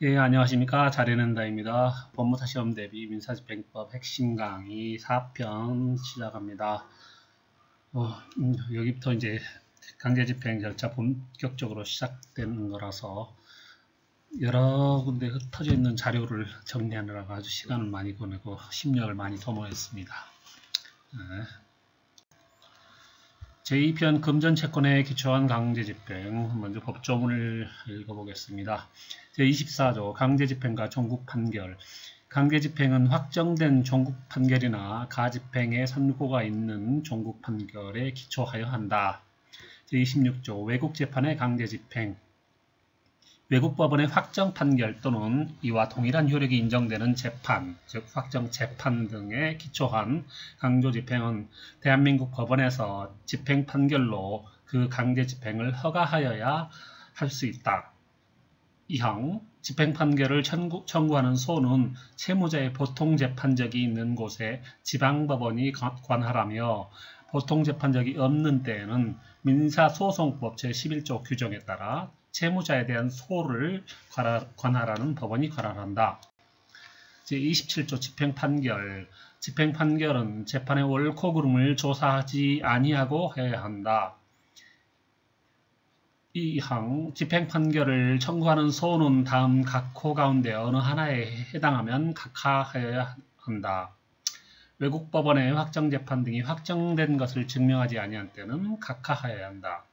예, 안녕하십니까. 잘해낸다입니다. 법무사 시험 대비 민사집행법 핵심 강의 4편 시작합니다. 어, 음, 여기부터 이제 강제집행 절차 본격적으로 시작되는 거라서 여러 군데 흩어져 있는 자료를 정리하느라 아주 시간을 많이 보내고 심력을 많이 소모했습니다. 네. 제2편 금전채권에 기초한 강제집행 먼저 법조문을 읽어보겠습니다. 제24조 강제집행과 종국 판결 강제집행은 확정된 종국 판결이나 가집행의 선고가 있는 종국 판결에 기초하여 한다. 제26조 외국재판의 강제집행 외국 법원의 확정 판결 또는 이와 동일한 효력이 인정되는 재판, 즉 확정 재판 등에 기초한 강조 집행은 대한민국 법원에서 집행 판결로 그 강제 집행을 허가하여야 할 수 있다. 이항 집행 판결을 청구, 청구하는 소는 채무자의 보통 재판적이 있는 곳에 지방법원이 관할하며 보통 재판적이 없는 때에는 민사소송법 제11조 규정에 따라 채무자에 대한 소를 관할하는 법원이 관할한다. 제27조 집행판결 집행판결은 재판의 옳고 그름을 조사하지 아니하고 해야 한다. 이 항 집행판결을 청구하는 소는 다음 각 호 가운데 어느 하나에 해당하면 각하하여야 한다. 외국 법원의 확정재판 등이 확정된 것을 증명하지 아니한 때는 각하하여야 한다.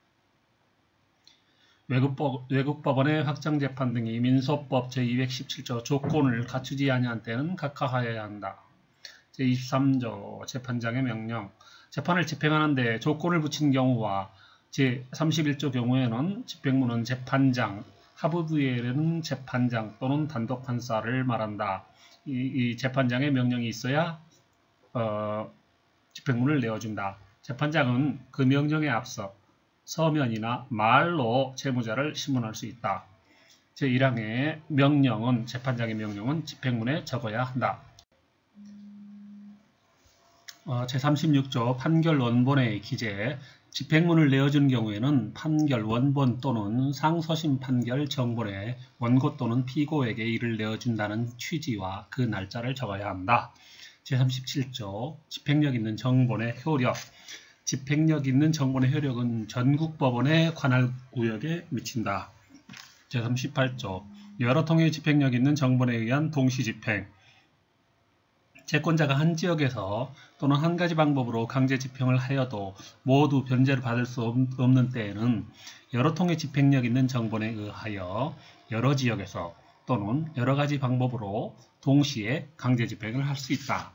외국법, 외국법원의 확정재판 등이 민소법 제217조 조건을 갖추지 아니한 때는 각하하여야 한다. 제23조 재판장의 명령 재판을 집행하는데 조건을 붙인 경우와 제31조 경우에는 집행문은 재판장, 하부부에는 재판장 또는 단독판사를 말한다. 이, 이 재판장의 명령이 있어야 어, 집행문을 내어준다. 재판장은 그 명령에 앞서 서면이나 말로 채무자를 신문할 수 있다. 제1항의 명령은 재판장의 명령은 집행문에 적어야 한다. 어, 제36조 판결 원본의 기재 집행문을 내어준 경우에는 판결 원본 또는 상서심 판결 정본에 원고 또는 피고에게 이를 내어준다는 취지와 그 날짜를 적어야 한다. 제37조 집행력 있는 정본의 효력 집행력 있는 정본의 효력은 전국 법원의 관할 구역에 미친다. 제38조 여러 통의 집행력 있는 정본에 의한 동시 집행 채권자가 한 지역에서 또는 한 가지 방법으로 강제 집행을 하여도 모두 변제를 받을 수 없는 때에는 여러 통의 집행력 있는 정본에 의하여 여러 지역에서 또는 여러 가지 방법으로 동시에 강제 집행을 할 수 있다.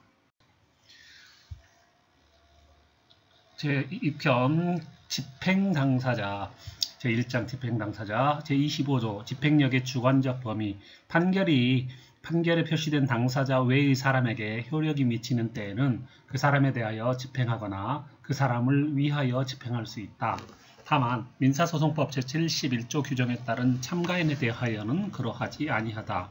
제2편 집행 당사자 제1장 집행 당사자 제25조 집행력의 주관적 범위 판결이 판결에 표시된 당사자 외의 사람에게 효력이 미치는 때에는 그 사람에 대하여 집행하거나 그 사람을 위하여 집행할 수 있다. 다만 민사소송법 제71조 규정에 따른 참가인에 대하여는 그러하지 아니하다.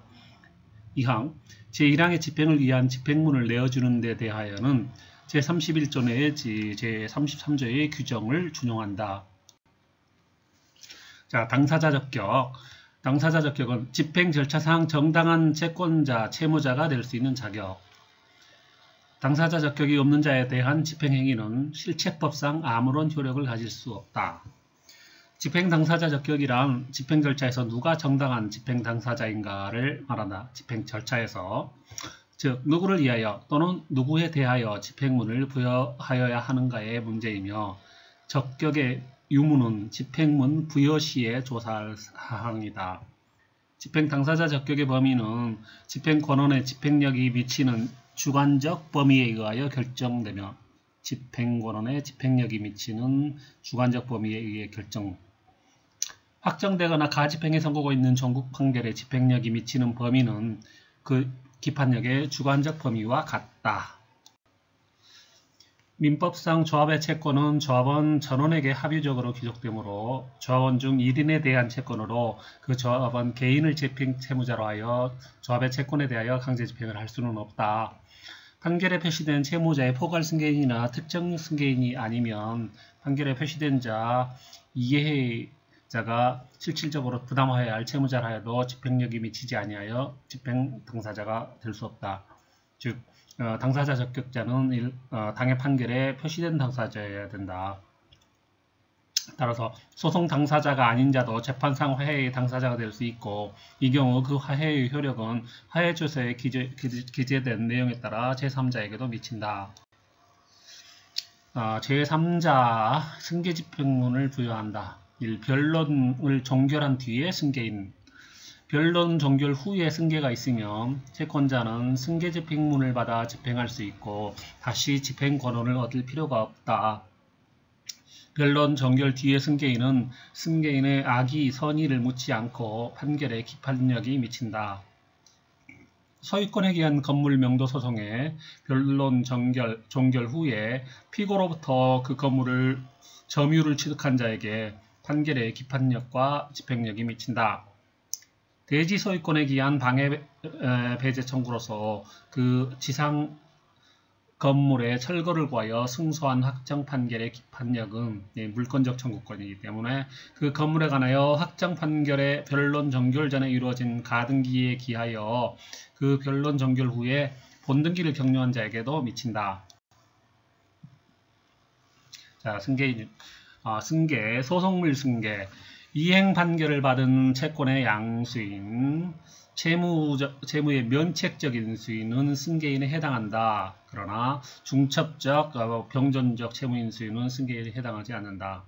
이항 제1항의 집행을 위한 집행문을 내어주는 데 대하여는 제31조 내의 제33조의 규정을 준용한다. 자, 당사자 적격. 당사자 적격은 집행 절차상 정당한 채권자, 채무자가 될 수 있는 자격. 당사자 적격이 없는 자에 대한 집행행위는 실체법상 아무런 효력을 가질 수 없다. 집행 당사자 적격이란 집행 절차에서 누가 정당한 집행 당사자인가를 말한다. 집행 절차에서 즉 누구를 위하여 또는 누구에 대하여 집행문을 부여하여야 하는가의 문제이며 적격의 유무는 집행문 부여 시에 조사할 사항이다. 집행 당사자 적격의 범위는 집행 권한의 집행력이 미치는 주관적 범위에 의하여 결정되며 집행 권한의 집행력이 미치는 주관적 범위에 의해 결정 확정되거나 가집행에 선고가 있는 전국 판결의 집행력이 미치는 범위는 그 기판력의 주관적 범위와 같다. 민법상 조합의 채권은 조합원 전원에게 합의적으로 귀속되므로 조합원 중 1인에 대한 채권으로 그 조합원 개인을 집행 채무자로 하여 조합의 채권에 대하여 강제 집행을 할 수는 없다. 판결에 표시된 채무자의 포괄 승계인이나 특정 승계인이 아니면 판결에 표시된 자 당사 자가 실질적으로 부담하여야 할 채무자라 하여도 집행력이 미치지 아니하여 집행 당사자가 될 수 없다. 즉 어, 당사자 적격자는 일, 어, 당해 판결에 표시된 당사자여야 된다. 따라서 소송 당사자가 아닌 자도 재판상 화해의 당사자가 될 수 있고 이 경우 그 화해의 효력은 화해조서에 기재, 기재, 된 내용에 따라 제3자에게도 미친다. 어, 제3자 승계집행문을 부여한다. 1. 변론을 종결한 뒤에 승계인 변론 종결 후에 승계가 있으면 채권자는 승계 집행문을 받아 집행할 수 있고 다시 집행 권한을 얻을 필요가 없다. 변론 종결 뒤에 승계인은 승계인의 악의, 선의를 묻지 않고 판결에 기판력이 미친다. 소유권에 기한 건물 명도 소송에 변론 종결, 종결 후에 피고로부터 그 건물을 점유를 취득한 자에게 판결의 기판력과 집행력이 미친다. 대지 소유권에 기한 방해 배제 청구로서 그 지상 건물의 철거를 구하여 승소한 확정 판결의 기판력은 예, 물권적 청구권이기 때문에 그 건물에 관하여 확정 판결의 변론 종결 전에 이루어진 가등기에 기하여 그 변론 종결 후에 본등기를 격려한 자에게도 미친다. 자, 승계, 아, 승계, 소송물 승계. 이행 판결을 받은 채권의 양수인, 채무, 채무 의 면책적인 수인은 승계인에 해당한다. 그러나 중첩적, 어, 병존적 채무인 수인은 승계인에 해당하지 않는다.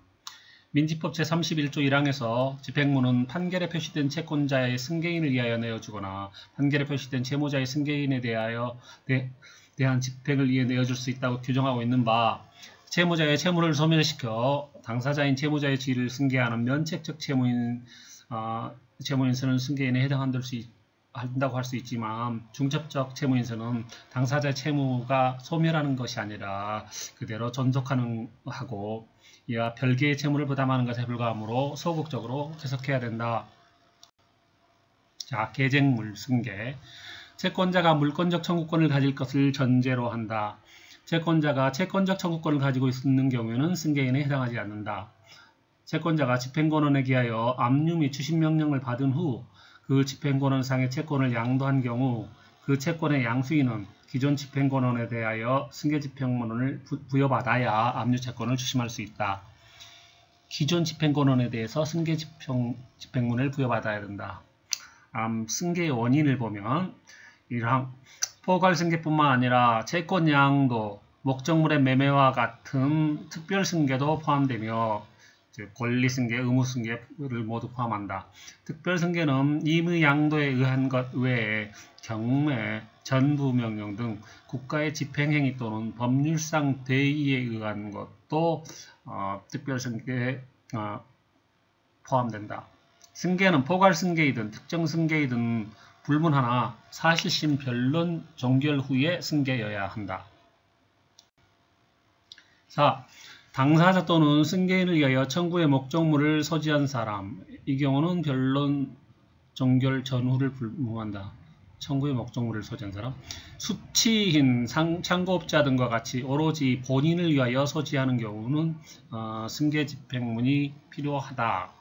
민지법 제31조 1항에서 집행문은 판결에 표시된 채권자의 승계인을 위하여 내어주거나 판결에 표시된 채무자의 승계인에 대하여 대, 대한 집행을 위해 내어줄 수 있다고 규정하고 있는 바 채무자의 채무를 소멸시켜 당사자인 채무자의 지위를 승계하는 면책적 채무인 어, 채무인서는 승계인에 해당한다고 한다고 할 수 있지만 중첩적 채무인서는 당사자의 채무가 소멸하는 것이 아니라 그대로 존속하는 하고 이와 별개의 채무를 부담하는 것에 불과하므로 소극적으로 해석해야 된다. 자, 계쟁물 승계 채권자가 물권적 청구권을 가질 것을 전제로 한다. 채권자가 채권적 청구권을 가지고 있는 경우에는 승계인에 해당하지 않는다. 채권자가 집행권원에 기하여 압류 및 추심 명령을 받은 후 그 집행권원상의 채권을 양도한 경우 그 채권의 양수인은 기존 집행권원에 대하여 승계집행권원을 부여받아야 압류채권을 추심할 수 있다. 기존 집행권원에 대해서 승계집행문을 부여받아야 된다. 음, 승계의 원인을 보면 이랑 포괄승계뿐만 아니라 채권양도, 목적물의 매매와 같은 특별승계도 포함되며 권리승계, 의무승계를 모두 포함한다. 특별승계는 임의 양도에 의한 것 외에 경매, 전부명령 등 국가의 집행행위 또는 법률상 대의에 의한 것도 어, 특별승계에 어, 포함된다. 승계는 포괄승계이든 특정승계이든 불문 하나 사실심 변론 종결 후에 승계여야 한다. 4. 당사자 또는 승계인을 위하여 청구의 목적물을 소지한 사람 이 경우는 변론 종결 전후를 불문한다. 청구의 목적물을 소지한 사람 수치인 상, 창고업자 등과 같이 오로지 본인을 위하여 소지하는 경우는 어, 승계 집행문이 필요하다.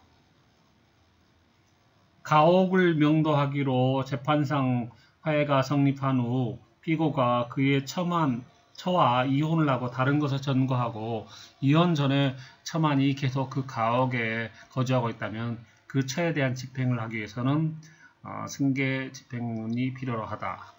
가옥을 명도하기로 재판상 화해가 성립한 후 피고가 그의 처만 처와 이혼을 하고 다른 것을 전거하고 이혼 전에 처만이 계속 그 가옥에 거주하고 있다면 그 처에 대한 집행을 하기 위해서는 어, 승계 집행문이 필요로 하다.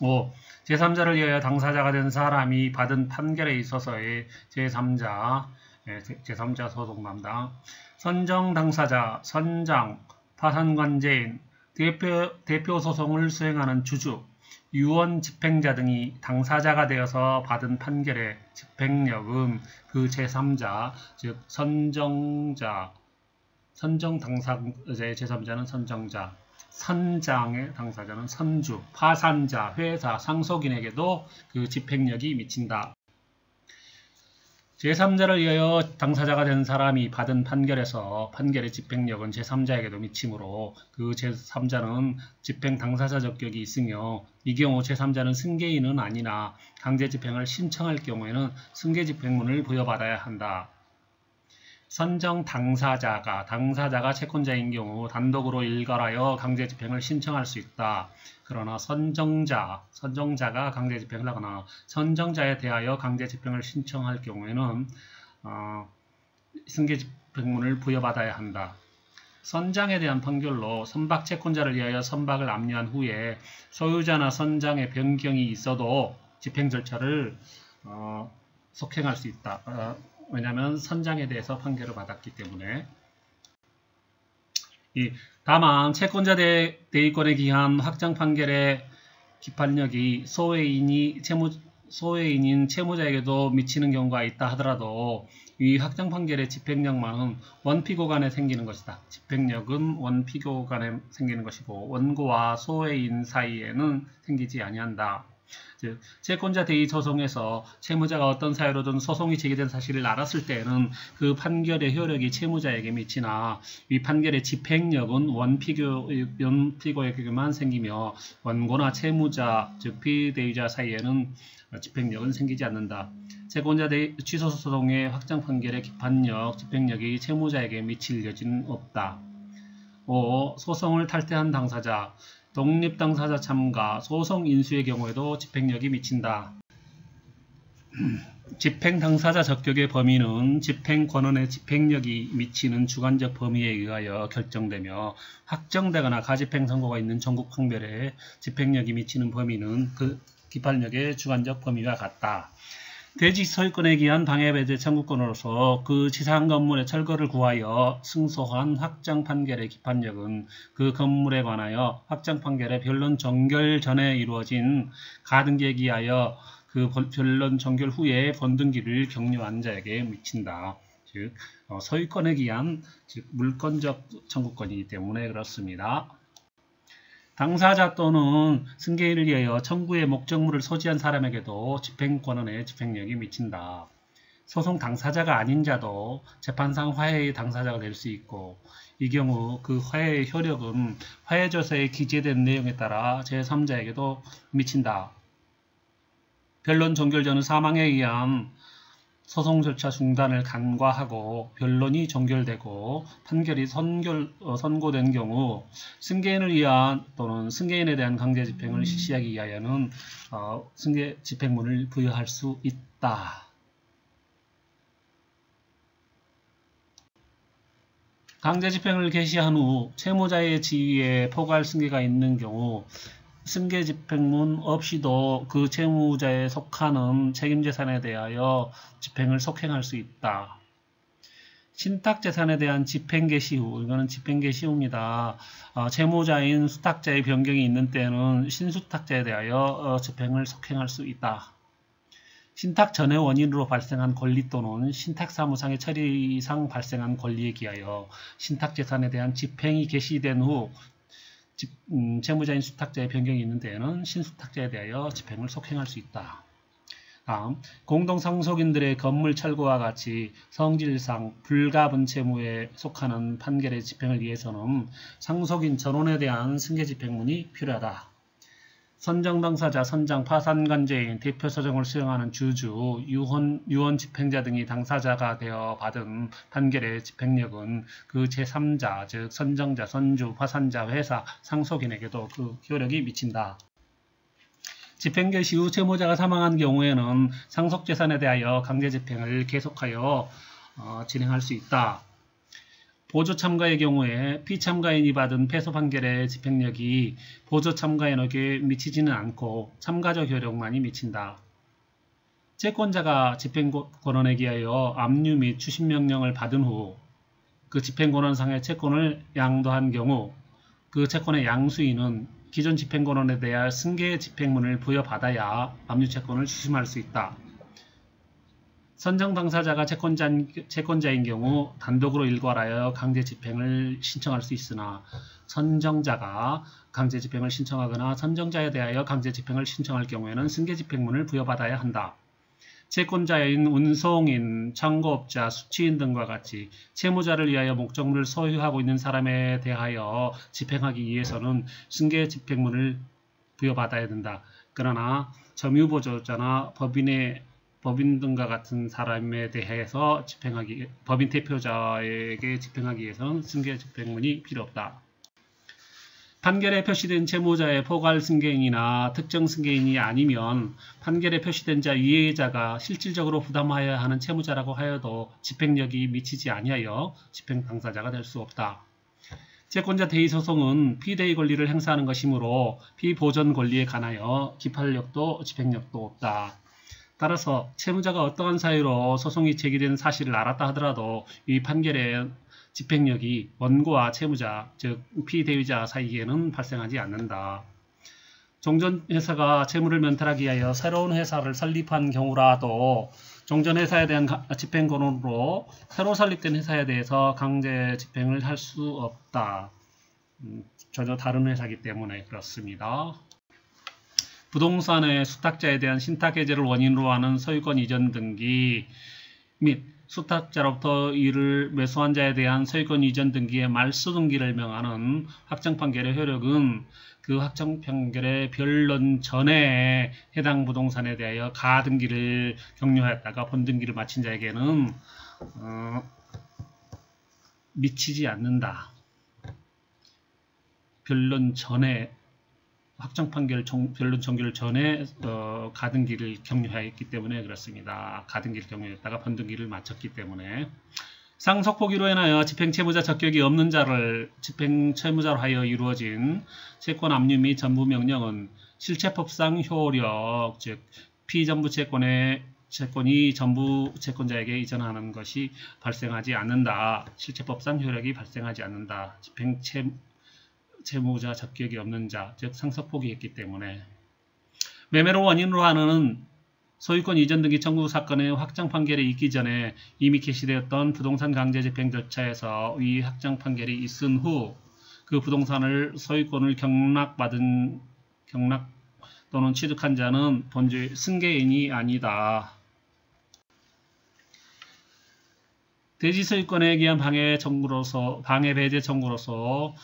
5. 제3자를 위하여 당사자가 된 사람이 받은 판결에 있어서의 제3자, 예, 제3자 소송 담당, 선정 당사자, 선장, 파산관제인, 대표, 대표 소송을 수행하는 주주, 유언 집행자 등이 당사자가 되어서 받은 판결의 집행력은 그 제3자, 즉 선정자, 선정 당사자의 제3자는 선정자, 선장의 당사자는 선주, 파산자, 회사, 상속인에게도 그 집행력이 미친다. 제3자를 위하여 당사자가 된 사람이 받은 판결에서 판결의 집행력은 제3자에게도 미치므로 그 제3자는 집행 당사자 적격이 있으며 이 경우 제3자는 승계인은 아니나 강제 집행을 신청할 경우에는 승계 집행문을 부여받아야 한다. 선정 당사자가 당사자가 채권자인 경우 단독으로 일괄하여 강제 집행을 신청할 수 있다. 그러나 선정자, 선정자가 강제 집행을 하거나 선정자에 대하여 강제 집행을 신청할 경우에는 어, 승계 집행문을 부여받아야 한다. 선장에 대한 판결로 선박 채권자를 위하여 선박을 압류한 후에 소유자나 선장의 변경이 있어도 집행 절차를 어, 속행할 수 있다. 어, 왜냐하면 선장에 대해서 판결을 받았기 때문에 이 다만 채권자 대, 대위권에 기한 확정 판결의 기판력이 소외인이 채무 소외인인 채무자에게도 미치는 경우가 있다 하더라도 이 확정 판결의 집행력만은 원피고 간에 생기는 것이다. 집행력은 원피고 간에 생기는 것이고 원고와 소외인 사이에는 생기지 아니한다. 즉 채권자 대의 소송에서 채무자가 어떤 사유로든 소송이 제기된 사실을 알았을 때에는 그 판결의 효력이 채무자에게 미치나 이 판결의 집행력은 원피고, 원피고에게만 생기며 원고나 채무자 즉 피대의자 사이에는 집행력은 생기지 않는다. 채권자 대 취소 소송의 확정 판결의 기판력, 집행력이 채무자에게 미칠 여지는 없다. 5. 소송을 탈퇴한 당사자 독립당사자 참가, 소송 인수의 경우에도 집행력이 미친다. 집행당사자 적격의 범위는 집행권원의 집행력이 미치는 주관적 범위에 의하여 결정되며 확정되거나 가집행 선고가 있는 전국 판별에 집행력이 미치는 범위는 그 기판력의 주관적 범위와 같다. 대지 소유권에 기한 방해배제 청구권으로서 그 지상 건물의 철거를 구하여 승소한 확정 판결의 기판력은 그 건물에 관하여 확정 판결의 변론 종결 전에 이루어진 가등기에 기하여 그 변론 종결 후에 번등기를 격려한 자에게 미친다. 즉 어, 소유권에 기한 즉 물권적 청구권이기 때문에 그렇습니다. 당사자 또는 승계인을 위하여 청구의 목적물을 소지한 사람에게도 집행권원의 집행력이 미친다. 소송 당사자가 아닌 자도 재판상 화해의 당사자가 될 수 있고 이 경우 그 화해의 효력은 화해조서에 기재된 내용에 따라 제3자에게도 미친다. 변론 종결 전은 사망에 의한 소송 절차 중단을 간과하고 변론이 종결되고 판결이 선결, 어, 선고된 경우 승계인을 위한 또는 승계인에 대한 강제 집행을 실시하기 위하여는 어, 승계 집행문을 부여할 수 있다. 강제 집행을 개시한 후 채무자의 지위에 포괄 승계가 있는 경우 승계 집행문 없이도 그 채무자에 속하는 책임재산에 대하여 집행을 속행할 수 있다. 신탁재산에 대한 집행개시 후, 이거는 집행개시 후입니다. 어, 채무자인 수탁자의 변경이 있는 때는 신수탁자에 대하여 어, 집행을 속행할 수 있다. 신탁 전의 원인으로 발생한 권리 또는 신탁사무상의 처리상 발생한 권리에 기하여 신탁재산에 대한 집행이 개시된 후 집, 음, 채무자인 수탁자의 변경이 있는 때에는 신수탁자에 대하여 집행을 속행할 수 있다. 다음, 공동상속인들의 건물 철거와 같이 성질상 불가분 채무에 속하는 판결의 집행을 위해서는 상속인 전원에 대한 승계 집행문이 필요하다. 선정 당사자, 선장, 파산관제인, 대표 소송을 수행하는 주주, 유언, 유언 집행자 등이 당사자가 되어 받은 판결의 집행력은 그 제3자, 즉 선정자, 선주, 파산자, 회사, 상속인에게도 그 효력이 미친다. 집행 개시 후 채무자가 사망한 경우에는 상속재산에 대하여 강제집행을 계속하여 어, 진행할 수 있다. 보조 참가의 경우에 피참가인이 받은 패소 판결의 집행력이 보조 참가인에게 미치지는 않고 참가적 효력만이 미친다. 채권자가 집행권원에 기하여 압류 및 추심명령을 받은 후 그 집행권원상의 채권을 양도한 경우 그 채권의 양수인은 기존 집행권원에 대한 승계 집행문을 부여받아야 압류 채권을 추심할 수 있다. 선정 당사자가 채권자, 채권자 인 경우 단독으로 일괄하여 강제 집행을 신청할 수 있으나 선정자가 강제 집행을 신청하거나 선정자에 대하여 강제 집행을 신청할 경우에는 승계 집행문을 부여받아야 한다. 채권자인 운송인, 창고업자, 수취인 등과 같이 채무자를 위하여 목적물을 소유하고 있는 사람에 대하여 집행하기 위해서는 승계 집행문을 부여받아야 된다. 그러나 점유보조자나 법인의 법인 등과 같은 사람에 대해서 집행하기 법인 대표자에게 집행하기 위해서는 승계 집행문이 필요 없다. 판결에 표시된 채무자의 포괄 승계인이나 특정 승계인이 아니면 판결에 표시된 자 이해자가 실질적으로 부담하여야 하는 채무자라고 하여도 집행력이 미치지 아니하여 집행 당사자가 될 수 없다. 채권자 대의 소송은 피대의 권리를 행사하는 것이므로 피보전 권리에 관하여 기판력도 집행력도 없다. 따라서 채무자가 어떠한 사유로 소송이 제기된 사실을 알았다 하더라도 이 판결의 집행력이 원고와 채무자, 즉 피대위자 사이에는 발생하지 않는다. 종전회사가 채무를 면탈하기 위하여 새로운 회사를 설립한 경우라도 종전회사에 대한 집행권으로 새로 설립된 회사에 대해서 강제 집행을 할 수 없다. 음, 전혀 다른 회사이기 때문에 그렇습니다. 부동산의 수탁자에 대한 신탁 해제를 원인으로 하는 소유권 이전 등기 및 수탁자로부터 이를 매수한 자에 대한 소유권 이전 등기의 말소 등기를 명하는 확정 판결의 효력은 그 확정 판결의 변론 전에 해당 부동산에 대하여 가등기를 격려하였다가 본등기를 마친 자에게는 어, 미치지 않는다. 변론 전에 확정 판결 정, 변론 종결 전에 어, 가등기를 격려하였기 때문에 그렇습니다. 가등기를 격려했다가 번등기를 마쳤기 때문에 상속포기로 인하여 집행채무자 적격이 없는 자를 집행채무자로 하여 이루어진 채권 압류 및 전부 명령은 실체법상 효력 즉 피전부 채권의 채권이 전부 채권자에게 이전하는 것이 발생하지 않는다. 실체법상 효력이 발생하지 않는다. 집행채 채무자 적격이 없는 자, 즉 상속 포기했기 때문에 매매로 원인으로 하는 소유권 이전 등기 청구 사건의 확정 판결이 있기 전에 이미 개시되었던 부동산 강제 집행 절차에서 이 확정 판결이 있은 후 그 부동산을 소유권을 경락받은 경락 또는 취득한 자는 본주의 승계인이 아니다. 대지 소유권에 의한 방해 청구로서 방해 배제 청구로서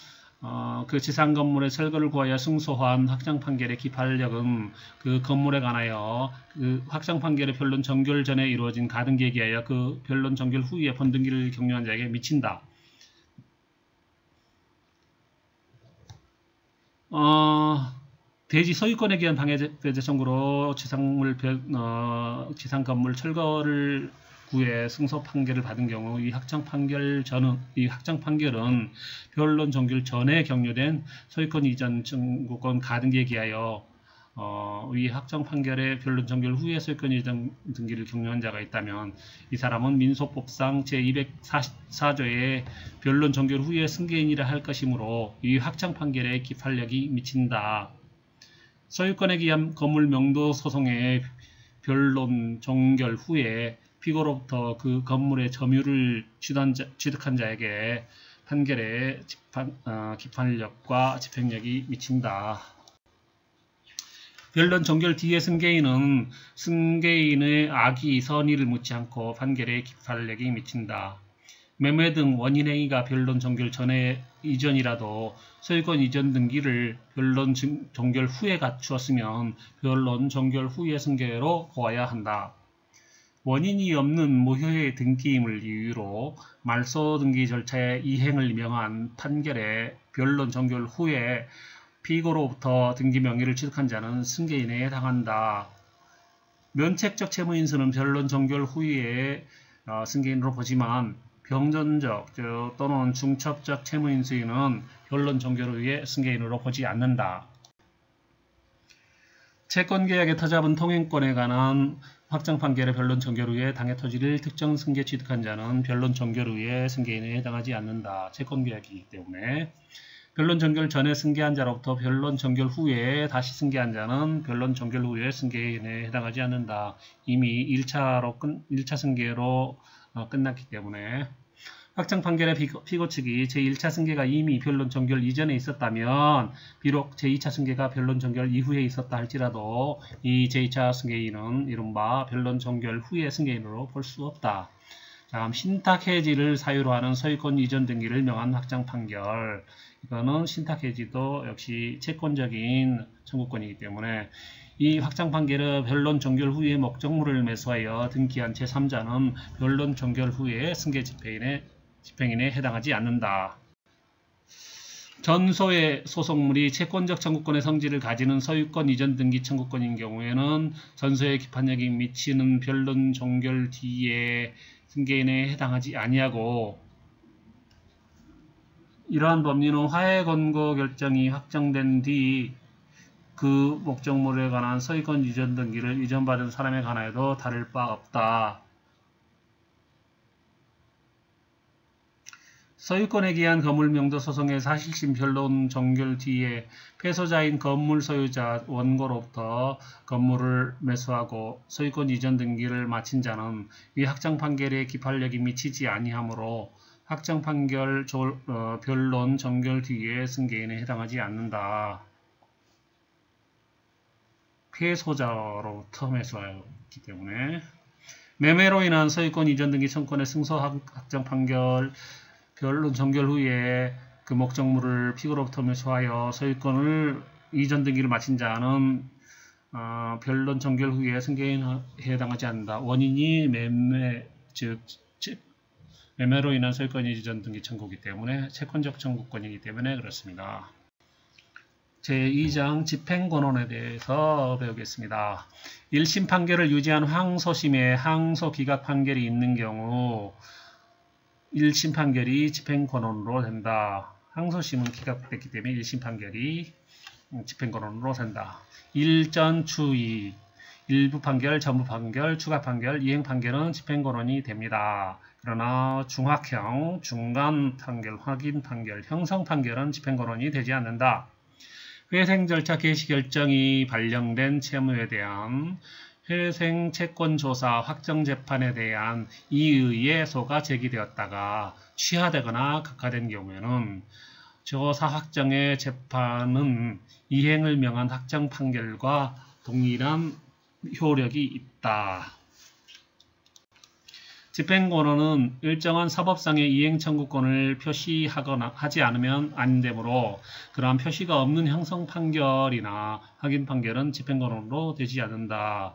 어, 그 지상 건물의 철거를 구하여 승소한 확정 판결의 기판력은 그 건물에 관하여 그 확정 판결의 변론 정결 전에 이루어진 가등기에 기하여 그 변론 정결 후에 번등기를 격려한 자에게 미친다. 어, 대지 소유권에 기한 방해배제 청구로 지상물 어, 지상 건물 철거를 구의 승소 판결을 받은 경우 이 확정 판결 전은 이 확정 판결은 변론 종결 전에 격려된 소유권 이전 청구권 가등기에 기하여 어, 이 확정 판결의 변론 종결 후에 소유권 이전 등기를 격려한 자가 있다면 이 사람은 민소법상 제244조의 변론 종결 후에 승계인이라 할 것이므로 이 확정 판결의 기판력이 미친다. 소유권에 기한 건물 명도 소송의 변론 종결 후에 피고로부터 그 건물의 점유를 취득한 자에게 판결에 집판, 어, 기판력과 집행력이 미친다. 변론 종결 뒤에 승계인은 승계인의 악의 선의를 묻지 않고 판결에 기판력이 미친다. 매매 등 원인행위가 변론 종결 전에 이전이라도 소유권 이전 등기를 변론 종결 후에 갖추었으면 변론 종결 후의 승계로 보아야 한다. 원인이 없는 무효의 등기임을 이유로 말소 등기 절차의 이행을 명한 판결의 변론 종결 후에 피고로부터 등기 명의를 취득한 자는 승계인에 해당한다. 면책적 채무 인수는 변론 종결 후에 어, 승계인으로 보지만 병전적 또는 중첩적 채무 인수인은 변론 종결 후에 승계인으로 보지 않는다. 채권계약의 터잡은 통행권에 관한 확정 판결의 변론 종결 후에 당해 토지를 특정 승계 취득한 자는 변론 종결 후에 승계인에 해당하지 않는다. 채권계약이기 때문에 변론 종결 전에 승계한 자로부터 변론 종결 후에 다시 승계한 자는 변론 종결 후에 승계인에 해당하지 않는다. 이미 1차로 끝, 1차 승계로 어, 끝났기 때문에 확정 판결의 피고, 측이 제1차 승계가 이미 변론 종결 이전에 있었다면 비록 제2차 승계가 변론 종결 이후에 있었다 할지라도 이 제2차 승계인은 이른바 변론 종결 후의 승계인으로 볼 수 없다. 다음 신탁 해지를 사유로 하는 소유권 이전 등기를 명한 확정 판결 이거는 신탁 해지도 역시 채권적인 청구권이기 때문에 이 확정 판결은 변론 종결 후에 목적물을 매수하여 등기한 제3자는 변론 종결 후에 승계 집행인에, 집행인에 해당하지 않는다. 전소의 소송물이 채권적 청구권의 성질을 가지는 소유권 이전 등기 청구권인 경우에는 전소의 기판력이 미치는 변론 종결 뒤에 승계인에 해당하지 아니하고 이러한 법리는 화해 권고 결정이 확정된 뒤 그 목적물에 관한 소유권 이전 등기를 이전받은 사람에 관하여도 다를 바 없다. 소유권에 기한 건물 명도 소송의 사실심 변론 종결 뒤에 패소자인 건물 소유자 원고로부터 건물을 매수하고 소유권 이전 등기를 마친 자는 이 확정 판결에 기판력이 미치지 아니하므로 확정 판결 조, 어, 변론 종결 뒤에 승계인에 해당하지 않는다. 패소자로부터 매수하였기 때문에 매매로 인한 소유권 이전 등기 청권의 승소 확정 판결 변론 종결 후에 그 목적물을 피고로부터 매수하여 소유권을 이전 등기를 마친 자는 어, 변론 종결 후에 승계인에 해당하지 않는다. 원인이 매매 즉 매매로 인한 소유권 이전 등기 청구이기 때문에 채권적 청구권이기 때문에 그렇습니다. 제2장 집행권원에 대해서 배우겠습니다. 1심 판결을 유지한 항소심에 항소 기각 판결이 있는 경우 1심 판결이 집행권원으로 된다. 항소심은 기각됐기 때문에 1심 판결이 집행권원으로 된다. 일전 추이 일부 판결, 전부 판결, 추가 판결, 이행 판결은 집행권원이 됩니다. 그러나 중학형, 중간 판결, 확인 판결, 형성 판결은 집행권원이 되지 않는다. 회생 절차 개시 결정이 발령된 채무에 대한 회생 채권 조사 확정 재판에 대한 이의의 소가 제기되었다가 취하되거나 각하된 경우에는 조사 확정의 재판은 이행을 명한 확정 판결과 동일한 효력이 있다. 집행권원은 일정한 사법상의 이행 청구권을 표시하거나 하지 않으면 안 되므로 그러한 표시가 없는 형성 판결이나 확인 판결은 집행권원으로 되지 않는다.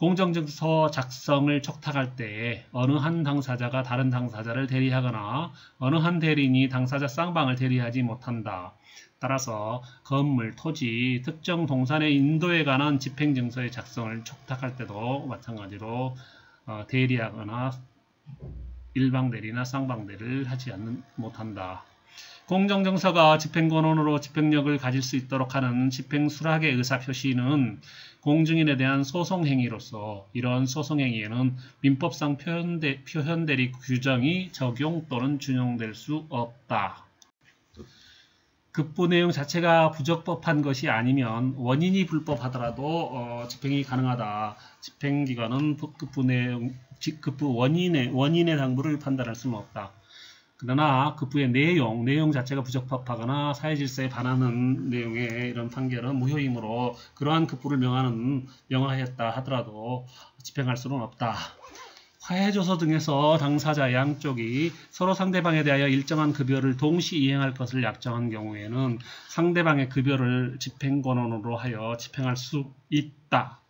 공정증서 작성을 촉탁할 때 어느 한 당사자가 다른 당사자를 대리하거나 어느 한 대리인이 당사자 쌍방을 대리하지 못한다. 따라서 건물, 토지, 특정 동산의 인도에 관한 집행증서의 작성을 촉탁할 때도 마찬가지로 어, 대리하거나 일방대리나 쌍방대리를 하지 않는, 못한다. 공정정서가 집행권원으로 집행력을 가질 수 있도록 하는 집행수락의 의사표시는 공증인에 대한 소송행위로서 이러한 소송행위에는 민법상 표현대, 표현대리 규정이 적용 또는 준용될 수 없다. 급부 내용 자체가 부적법한 것이 아니면 원인이 불법하더라도 어, 집행이 가능하다. 집행기관은 급부 내용, 급부 원인의 원인의 당부를 판단할 수는 없다. 그러나 급부의 내용, 내용 자체가 부적법하거나 사회질서에 반하는 내용의 이런 판결은 무효이므로 그러한 급부를 명하는 명하였다 하더라도 집행할 수는 없다. 화해조서 등에서 당사자 양쪽이 서로 상대방에 대하여 일정한 급여를 동시 이행할 것을 약정한 경우에는 상대방의 급여를 집행권원으로 하여 집행할 수 있다.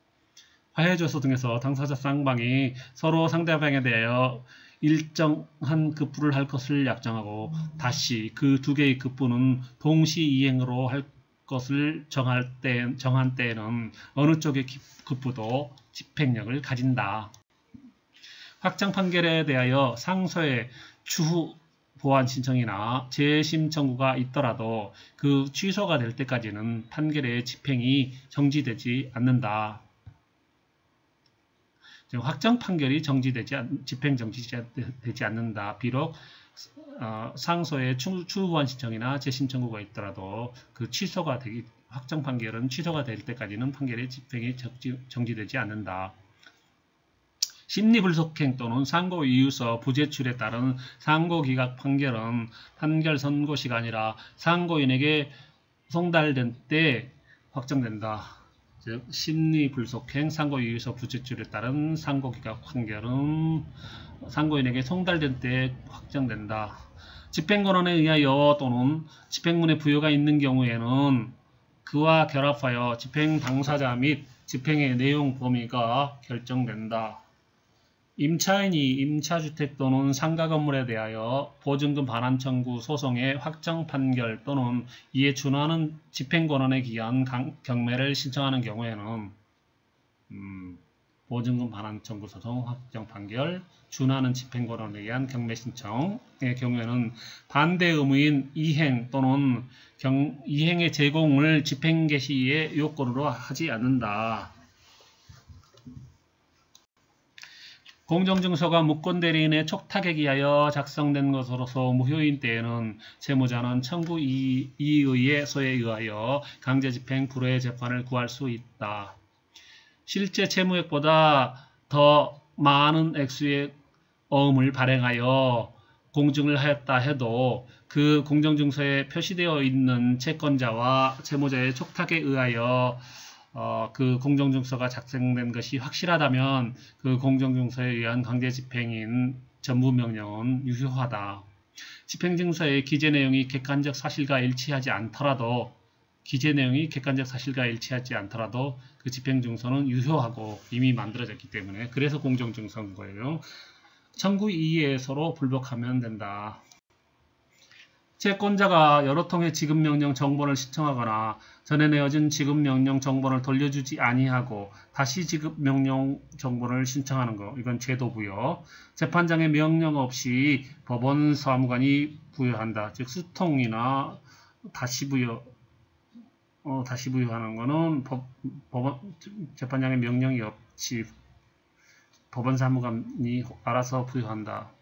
화해조서 등에서 당사자 쌍방이 서로 상대방에 대하여 일정한 급부를 할 것을 약정하고 다시 그 두 개의 급부는 동시 이행으로 할 것을 정할 때, 정한 때에는 어느 쪽의 급부도 집행력을 가진다. 확정 판결에 대하여 상서의 추후 보완 신청이나 재심 청구가 있더라도 그 취소가 될 때까지는 판결의 집행이 정지되지 않는다. 확정 판결이 정지되지 집행 정지되지 않는다. 비록 어, 상소의 추후보완 신청이나 재심 청구가 있더라도 그 취소가 되기 확정 판결은 취소가 될 때까지는 판결의 집행이 정지, 정지 되지 않는다. 심리불속행 또는 상고 이유서 부제출에 따른 상고기각 판결은 판결 선고 시간이라 상고인에게 송달된 때 확정된다. 즉 심리 불속행 상고이유서 부제출에 따른 상고기각 판결은 상고인에게 송달된 때 확정된다. 집행권원에 의하여 또는 집행문의 부여가 있는 경우에는 그와 결합하여 집행 당사자 및 집행의 내용 범위가 결정된다. 임차인이 임차주택 또는 상가 건물에 대하여 보증금 반환 청구 소송의 확정 판결 또는 이에 준하는 집행권한에 기한 경매를 신청하는 경우에는 음, 보증금 반환 청구 소송 확정 판결, 준하는 집행권한에 의한 경매 신청의 경우에는 반대 의무인 이행 또는 경, 이행의 제공을 집행 개시의 요건으로 하지 않는다. 공정증서가 무권 대리인의 촉탁에 기하여 작성된 것으로서 무효인 때에는 채무자는 청구 이의의 소에 의하여 강제집행 불허의 재판을 구할 수 있다. 실제 채무액보다 더 많은 액수의 어음을 발행하여 공증을 하였다 해도 그 공정증서에 표시되어 있는 채권자와 채무자의 촉탁에 의하여 어, 그 공정증서가 작성된 것이 확실하다면 그 공정증서에 의한 강제집행인 전부명령은 유효하다. 집행증서의 기재 내용이 객관적 사실과 일치하지 않더라도 기재 내용이 객관적 사실과 일치하지 않더라도 그 집행증서는 유효하고 이미 만들어졌기 때문에 그래서 공정증서인 거예요. 청구 이의에 서로 불복하면 된다. 채권자가 여러 통의 지급 명령 정보를 신청하거나 전에 내어진 지급 명령 정보를 돌려주지 아니하고 다시 지급 명령 정보를 신청하는 것 이건 제도부여 재판장의 명령 없이 법원 사무관이 부여한다. 즉 수통이나 다시 부여 어, 다시 부여하는 것은 법, 법원 재판장의 명령이 없이 법원 사무관이 알아서 부여한다.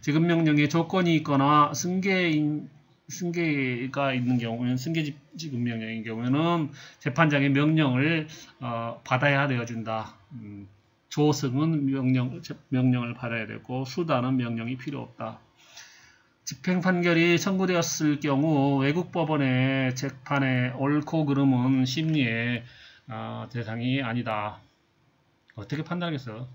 지급 명령에 조건이 있거나 승계인 승계가 있는 경우에는 승계지급 명령인 경우에는 재판장의 명령을 어, 받아야 되어준다. 음, 조승은 명령, 명령을 받아야 되고 수단은 명령이 필요 없다. 집행 판결이 청구되었을 경우 외국 법원의 재판에 옳고 그름은 심리의 어, 대상이 아니다. 어떻게 판단하겠어?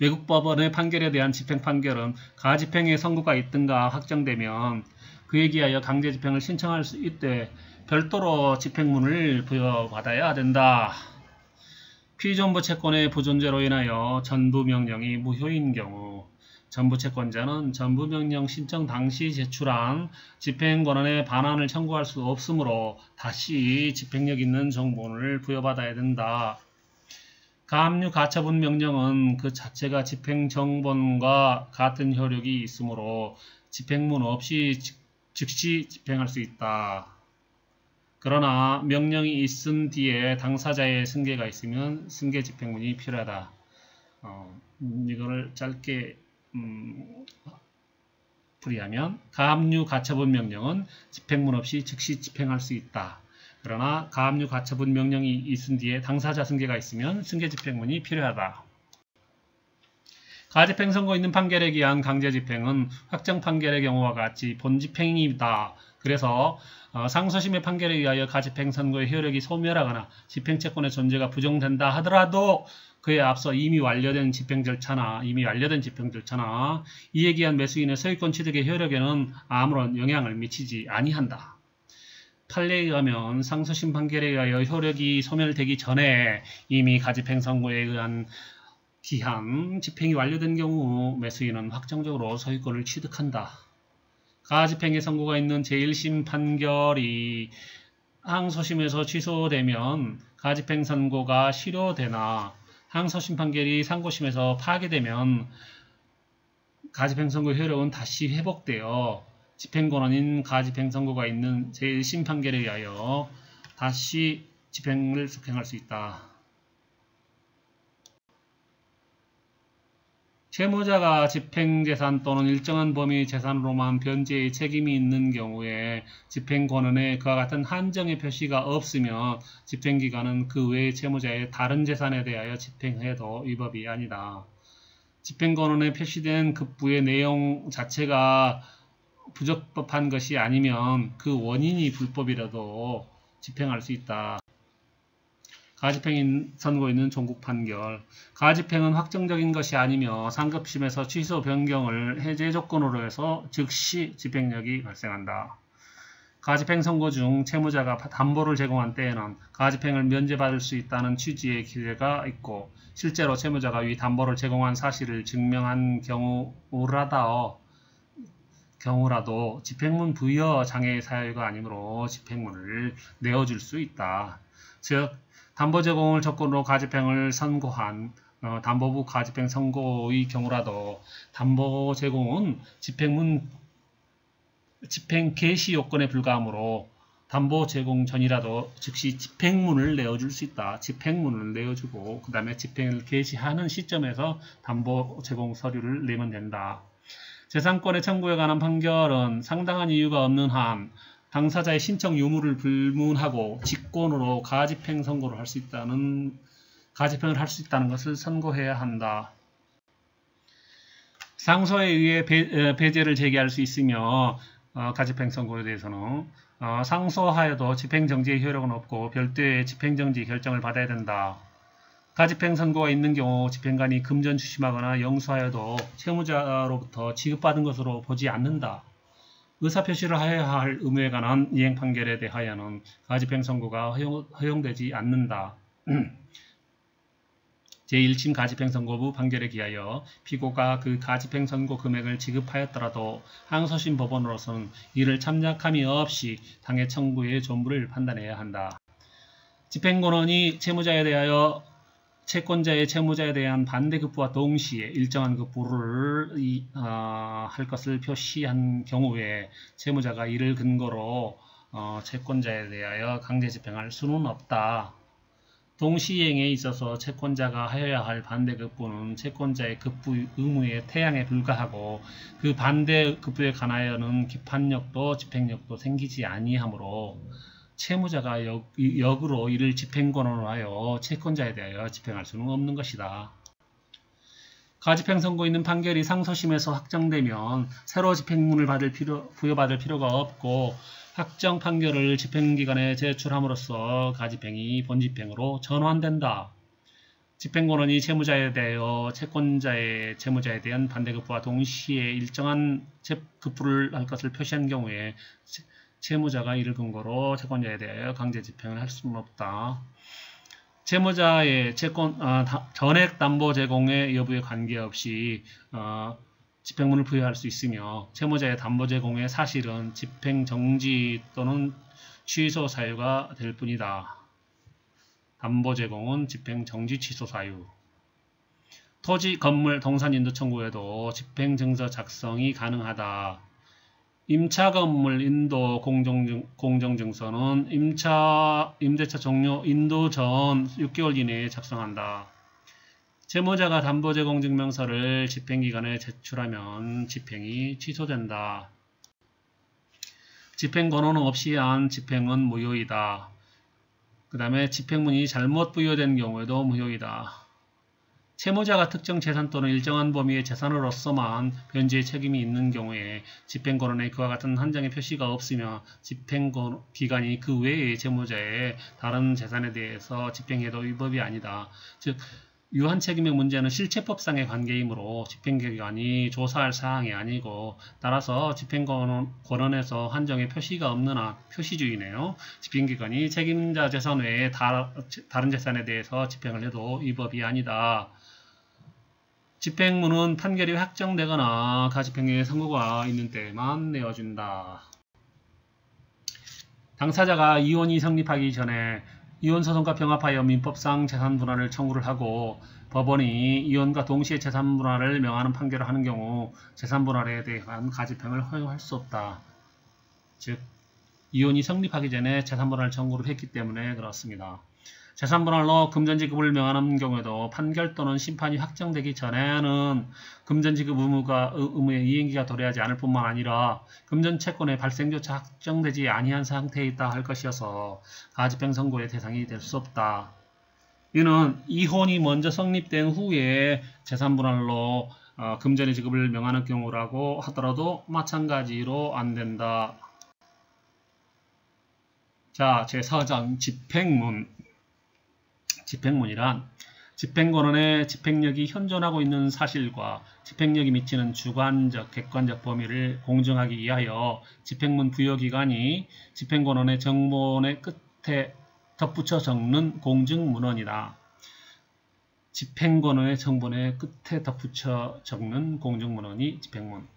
외국 법원의 판결에 대한 집행 판결은 가집행의 선고가 있든가 확정되면 그에 기하여 강제 집행을 신청할 수 있되 별도로 집행문을 부여받아야 된다. 피존부 채권의 부존재로 인하여 전부 명령이 무효인 경우 전부 채권자는 전부 명령 신청 당시 제출한 집행 권한의 반환을 청구할 수 없으므로 다시 집행력 있는 정보를 부여받아야 된다. 가압류 가처분 명령은 그 자체가 집행정본과 같은 효력이 있으므로 집행문 없이 즉시 집행할 수 있다. 그러나 명령이 있은 뒤에 당사자의 승계가 있으면 승계 집행문이 필요하다. 어, 이거를 짧게 음, 풀이하면 가압류 가처분 명령은 집행문 없이 즉시 집행할 수 있다. 그러나 가압류 가처분 명령이 있은 뒤에 당사자 승계가 있으면 승계 집행문이 필요하다. 가집행 선고 있는 판결에 기한 강제 집행은 확정 판결의 경우와 같이 본집행이다. 그래서 어, 상소심의 판결에 의하여 가집행 선고의 효력이 소멸하거나 집행채권의 존재가 부정된다 하더라도 그에 앞서 이미 완료된 집행 절차나 이미 완료된 집행 절차나 이에 기한 매수인의 소유권 취득의 효력에는 아무런 영향을 미치지 아니한다. 판례에 의하면 상소심 판결에 의하여 효력이 소멸되기 전에 이미 가집행 선고에 의한 기한 집행이 완료된 경우 매수인은 확정적으로 소유권을 취득한다. 가집행의 선고가 있는 제1심 판결이 항소심에서 취소되면 가집행 선고가 실효되나 항소심 판결이 상고심에서 파기되면 가집행 선고 효력은 다시 회복되어 집행권한인 가집행 선고가 있는 제1심 판결에 의하여 다시 집행을 집행할 수 있다. 채무자가 집행재산 또는 일정한 범위 재산으로만 변제의 책임이 있는 경우에 집행권한에 그와 같은 한정의 표시가 없으며 집행기간은 그 외의 채무자의 다른 재산에 대하여 집행해도 위법이 아니다. 집행권한에 표시된 급부의 내용 자체가 부적법한 것이 아니면 그 원인이 불법이라도 집행할 수 있다. 가집행인 선고 있는 종국 판결. 가집행은 확정적인 것이 아니며 상급심에서 취소 변경을 해제 조건으로 해서 즉시 집행력이 발생한다. 가집행 선고 중 채무자가 담보를 제공한 때에는 가집행을 면제받을 수 있다는 취지의 기재가 있고 실제로 채무자가 위 담보를 제공한 사실을 증명한 경우라도 경우라도 집행문 부여 장애의 사유가 아니므로 집행문을 내어줄 수 있다. 즉 담보 제공을 조건으로 가집행을 선고한 어, 담보부 가집행 선고의 경우라도 담보 제공은 집행문 집행 개시 요건에 불과하므로 담보 제공 전이라도 즉시 집행문을 내어줄 수 있다. 집행문을 내어주고 그 다음에 집행을 개시하는 시점에서 담보 제공 서류를 내면 된다. 재산권의 청구에 관한 판결은 상당한 이유가 없는 한 당사자의 신청 유무를 불문하고 직권으로 가집행 선고를 할 수 있다는 가집행을 할 수 있다는 것을 선고해야 한다. 상소에 의해 배, 배제를 제기할 수 있으며 어, 가집행 선고에 대해서는 어, 상소하여도 집행정지의 효력은 없고 별도의 집행정지 결정을 받아야 된다. 가집행 선고가 있는 경우 집행관이 금전 추심하거나 영수하여도 채무자로부터 지급받은 것으로 보지 않는다. 의사표시를 하여야 할 의무에 관한 이행 판결에 대하여는 가집행 선고가 허용, 허용 되지 않는다. 제1심 가집행선고부 판결에 기하여 피고가 그 가집행선고 금액을 지급하였더라도 항소심 법원으로서는 이를 참작함이 없이 당해 청구의 존부를 판단해야 한다. 집행권원이 채무자에 대하여 채권자의 채무자에 대한 반대급부와 동시에 일정한 급부를 어, 할 것을 표시한 경우에 채무자가 이를 근거로 어, 채권자에 대하여 강제 집행할 수는 없다. 동시행에 있어서 채권자가 하여야 할 반대급부는 채권자의 급부 의무의 태양에 불과하고 그 반대급부에 관하여는 기판력도 집행력도 생기지 아니하므로 채무자가 역, 역으로 이를 집행권으로 하여 채권자에 대하여 집행할 수는 없는 것이다. 가집행 선고 있는 판결이 상소심에서 확정되면 새로 집행문을 받을 필요, 부여받을 필요가 없고 확정 판결을 집행기관에 제출함으로써 가집행이 본집행으로 전환된다. 집행권원이 채무자에 대하여 채권자의 채무자에 대한 반대급부와 동시에 일정한 급부를 할 것을 표시한 경우에 채무자가 이를 근거로 채권자에 대하여 강제 집행을 할 수는 없다. 채무자의 채권 어, 전액 담보 제공의 여부에 관계없이 어, 집행문을 부여할 수 있으며 채무자의 담보 제공의 사실은 집행 정지 또는 취소 사유가 될 뿐이다. 담보 제공은 집행 정지 취소 사유. 토지, 건물, 동산 인도 청구에도 집행 증서 작성이 가능하다. 임차 건물 인도 공정, 공정증서는 임차, 임대차 종료 인도 전 6개월 이내에 작성한다. 채무자가 담보 제공 증명서를 집행기관에 제출하면 집행이 취소된다. 집행 권호는 없이 한 집행은 무효이다. 그 다음에 집행문이 잘못 부여된 경우에도 무효이다. 채무자가 특정 재산 또는 일정한 범위의 재산으로서만 변제의 책임이 있는 경우에 집행권원에 그와 같은 한 장의 표시가 없으며 집행기관이 그 외의 채무자의 다른 재산에 대해서 집행해도 위법이 아니다. 즉 유한 책임의 문제는 실체법상의 관계이므로 집행기관이 조사할 사항이 아니고 따라서 집행권원에서 한정의 표시가 없는 한 표시주의네요. 집행기관이 책임자 재산 외에 다, 른 재산에 대해서 집행을 해도 위법이 아니다. 집행문은 판결이 확정되거나 가집행의 선고가 있는 때만 내어준다. 당사자가 이혼이 성립하기 전에 이혼소송과 병합하여 민법상 재산분할을 청구를 하고 법원이 이혼과 동시에 재산분할을 명하는 판결을 하는 경우 재산분할에 대한 가집행을 허용할 수 없다. 즉 이혼이 성립하기 전에 재산분할 청구를 했기 때문에 그렇습니다. 재산분할로 금전지급을 명하는 경우에도 판결 또는 심판이 확정되기 전에는 금전지급 의무가, 의무의 이행기가 도래하지 않을 뿐만 아니라 금전채권의 발생조차 확정되지 아니한 상태에 있다 할 것이어서 가집행 선고의 대상이 될 수 없다. 이는 이혼이 먼저 성립된 후에 재산분할로 어, 금전의 지급을 명하는 경우라고 하더라도 마찬가지로 안 된다. 자, 제4장 집행문 집행문이란 집행권원의 집행력이 현존하고 있는 사실과 집행력이 미치는 주관적, 객관적 범위를 공정하기 위하여 집행문 부여기관이 집행권원의 정본의 끝에 덧붙여 적는 공증문헌이다. 집행권원의 정본의 끝에 덧붙여 적는 공증문헌이 집행문.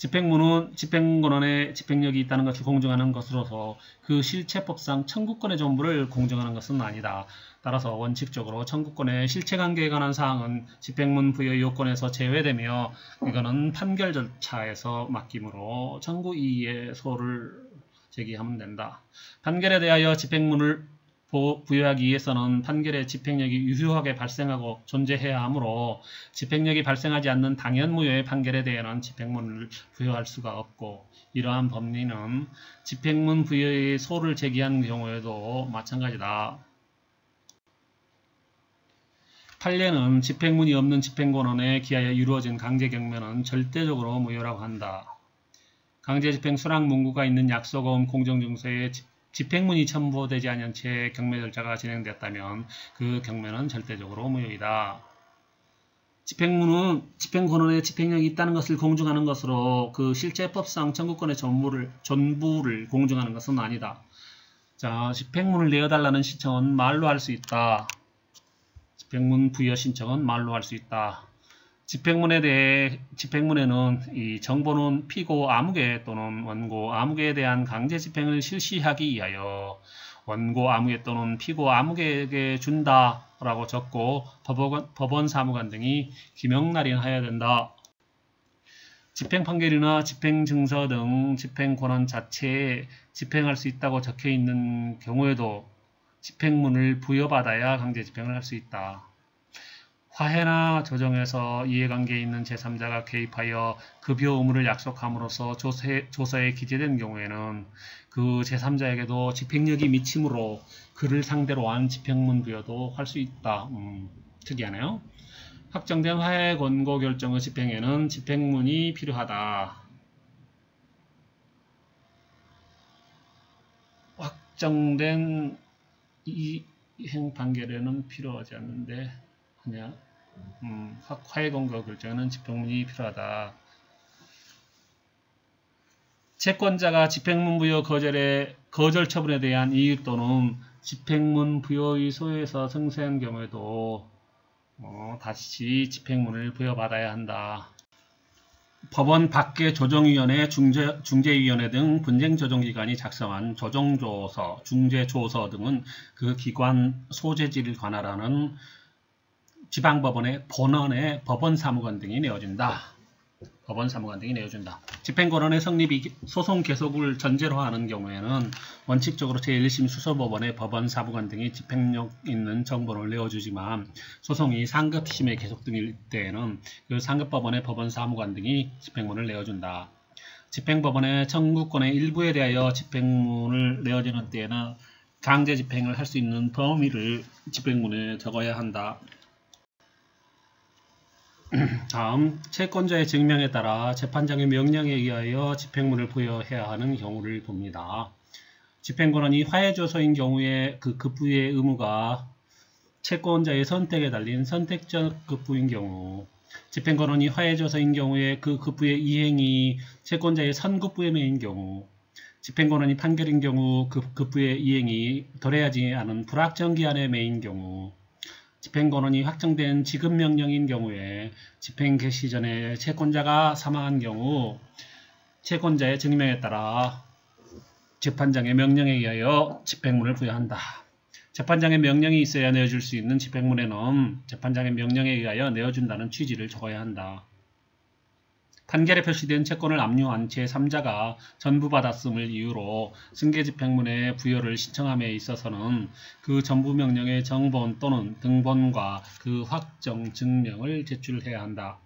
집행문은 집행권원의 집행력이 있다는 것을 공정하는 것으로서 그 실체법상 청구권의 전부를 공정하는 것은 아니다. 따라서 원칙적으로 청구권의 실체관계에 관한 사항은 집행문 부여 요건에서 제외되며 이거는 판결 절차에서 맡김으로 청구 이의의 소를 제기하면 된다. 판결에 대하여 집행문을 부여하기 위해서는 판결의 집행력이 유효하게 발생하고 존재해야 하므로 집행력이 발생하지 않는 당연무효의 판결에 대해는 집행문을 부여할 수가 없고 이러한 법리는 집행문 부여의 소를 제기한 경우에도 마찬가지다. 판례는 집행문이 없는 집행권원에 기하여 이루어진 강제경매는 절대적으로 무효라고 한다. 강제집행 수락 문구가 있는 약속음 공정증서에 집행문이 첨부되지 않은 채 경매 절차가 진행됐다면 그 경매는 절대적으로 무효이다. 집행문은 집행권원의 집행력이 있다는 것을 공증하는 것으로 그 실제법상 청구권의 전부를, 전부를 공증하는 것은 아니다. 자, 집행문을 내어달라는 신청은 말로 할 수 있다. 집행문 부여 신청은 말로 할 수 있다. 집행문에 대해 집행문에는 이 정보는 피고 아무개 또는 원고 아무개에 대한 강제 집행을 실시하기 위하여 원고 아무개 또는 피고 아무개에게 준다라고 적고 법원, 법원 사무관 등이 기명 날인하여야 된다. 집행 판결이나 집행 증서 등 집행 권한 자체에 집행할 수 있다고 적혀 있는 경우에도 집행문을 부여받아야 강제 집행을 할 수 있다. 화해나 조정에서 이해관계에 있는 제3자가 개입하여 급여 의무를 약속함으로써 조세, 조서에 기재된 경우에는 그 제3자에게도 집행력이 미침으로 그를 상대로 한 집행문 부여도 할 수 있다. 음, 특이하네요. 확정된 화해 권고 결정의 집행에는 집행문이 필요하다. 확정된 이행 판결에는 필요하지 않는데 그냥 음, 화해공고 결정은 집행문이 필요하다. 채권자가 집행문 부여 거절에 거절 처분에 대한 이유 또는 집행문 부여의 소유에서 승소한 경우에도 어, 다시 집행문을 부여받아야 한다. 법원 밖의 조정위원회, 중재, 중재위원회 등 분쟁조정기관이 작성한 조정조서, 중재조서 등은 그 기관 소재지를 관할하는 지방법원의 본원의 법원사무관 등이 내어준다. 법원 사무관 등이 내어준다. 집행권원의 성립이 소송 계속을 전제로 하는 경우에는 원칙적으로 제1심 수서법원의 법원 사무관 등이 집행력 있는 정보를 내어주지만 소송이 상급심에 계속될 때에는 그 상급법원의 법원 사무관 등이 집행문을 내어준다. 집행법원의 청구권의 일부에 대하여 집행문을 내어주는 때에는 강제 집행을 할 수 있는 범위를 집행문에 적어야 한다. 다음 채권자의 증명에 따라 재판장의 명령에 의하여 집행문을 부여해야 하는 경우를 봅니다. 집행권원이 화해조서인 경우에 그 급부의 의무가 채권자의 선택에 달린 선택적 급부인 경우 집행권원이 화해조서인 경우에 그 급부의 이행이 채권자의 선급부에 매인 경우 집행권원이 판결인 경우 그 급부의 이행이 도래하지 않은 불확정 기한에 매인 경우 집행권원이 확정된 지급명령인 경우에 집행 개시 전에 채권자가 사망한 경우 채권자의 증명에 따라 재판장의 명령에 의하여 집행문을 부여한다. 재판장의 명령이 있어야 내어줄 수 있는 집행문에는 재판장의 명령에 의하여 내어준다는 취지를 적어야 한다. 판결에 표시된 채권을 압류한 제3자가 전부받았음을 이유로 승계집행문의 부여를 신청함에 있어서는 그 전부명령의 정본 또는 등본과 그 확정 증명을 제출해야 한다.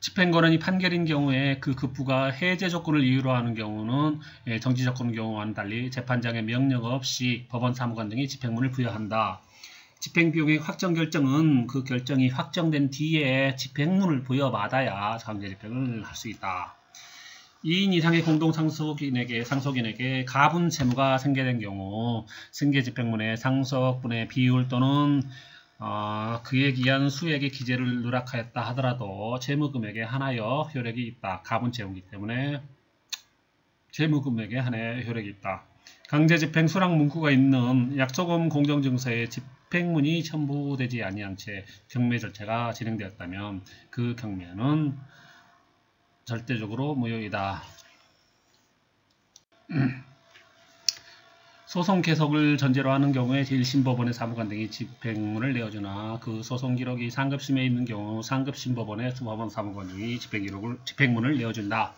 집행권원이 판결인 경우에 그 급부가 해제 조건을 이유로 하는 경우는 예, 정지 조건 경우와는 달리 재판장의 명령 없이 법원 사무관 등이 집행문을 부여한다. 집행비용의 확정 결정은 그 결정이 확정된 뒤에 집행문을 부여받아야 강제 집행을 할 수 있다. 2인 이상의 공동상속인에게 상속인에게 가분 채무가 생겨된 경우 승계집행문의 상속분의 비율 또는 어, 그에 기한 수액의 기재를 누락하였다 하더라도 채무금액에 한하여 효력이 있다. 가분 채무기 때문에 채무금액에 한해 효력이 있다. 강제집행 수락 문구가 있는 약소금 공정증서에 집 행문이 첨부되지 아니한 채 경매 절차가 진행되었다면 그 경매는 절대적으로 무효이다. 소송 계속을 전제로 하는 경우에 제1심법원의 사무관 등이 집행문을 내어주나 그 소송 기록이 상급심에 있는 경우 상급심법원의 수법원 사무관 등이 집행기록을, 집행문을 내어준다.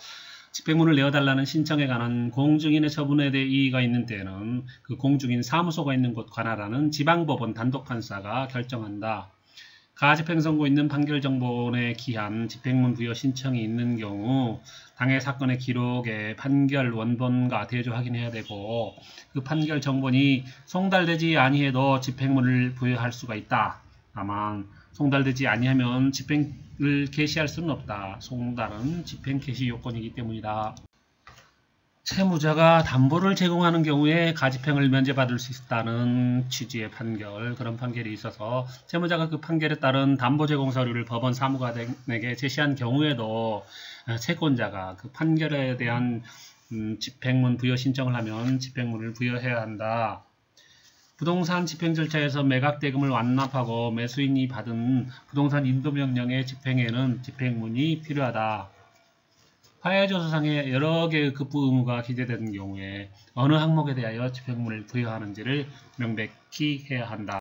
집행문을 내어달라는 신청에 관한 공증인의 처분에 대해 이의가 있는 때에는 그 공증인 사무소가 있는 곳 관할하는 지방법원 단독판사가 결정한다. 가집행 선고 있는 판결정보원에 기한 집행문 부여 신청이 있는 경우 당해 사건의 기록에 판결 원본과 대조 확인해야 되고 그 판결 정본이 송달되지 아니해도 집행문을 부여할 수가 있다. 다만 송달되지 아니하면 집행을 개시할 수는 없다. 송달은 집행 개시 요건이기 때문이다. 채무자가 담보를 제공하는 경우에 가집행을 면제받을 수 있다는 취지의 판결, 그런 판결이 있어서 채무자가 그 판결에 따른 담보 제공 서류를 법원 사무관에게 제시한 경우에도 채권자가 그 판결에 대한 음, 집행문 부여 신청을 하면 집행문을 부여해야 한다. 부동산 집행 절차에서 매각 대금을 완납하고 매수인이 받은 부동산 인도명령의 집행에는 집행문이 필요하다. 화해조서상에 여러 개의 급부 의무가 기재되는 경우에 어느 항목에 대하여 집행문을 부여하는지를 명백히 해야 한다.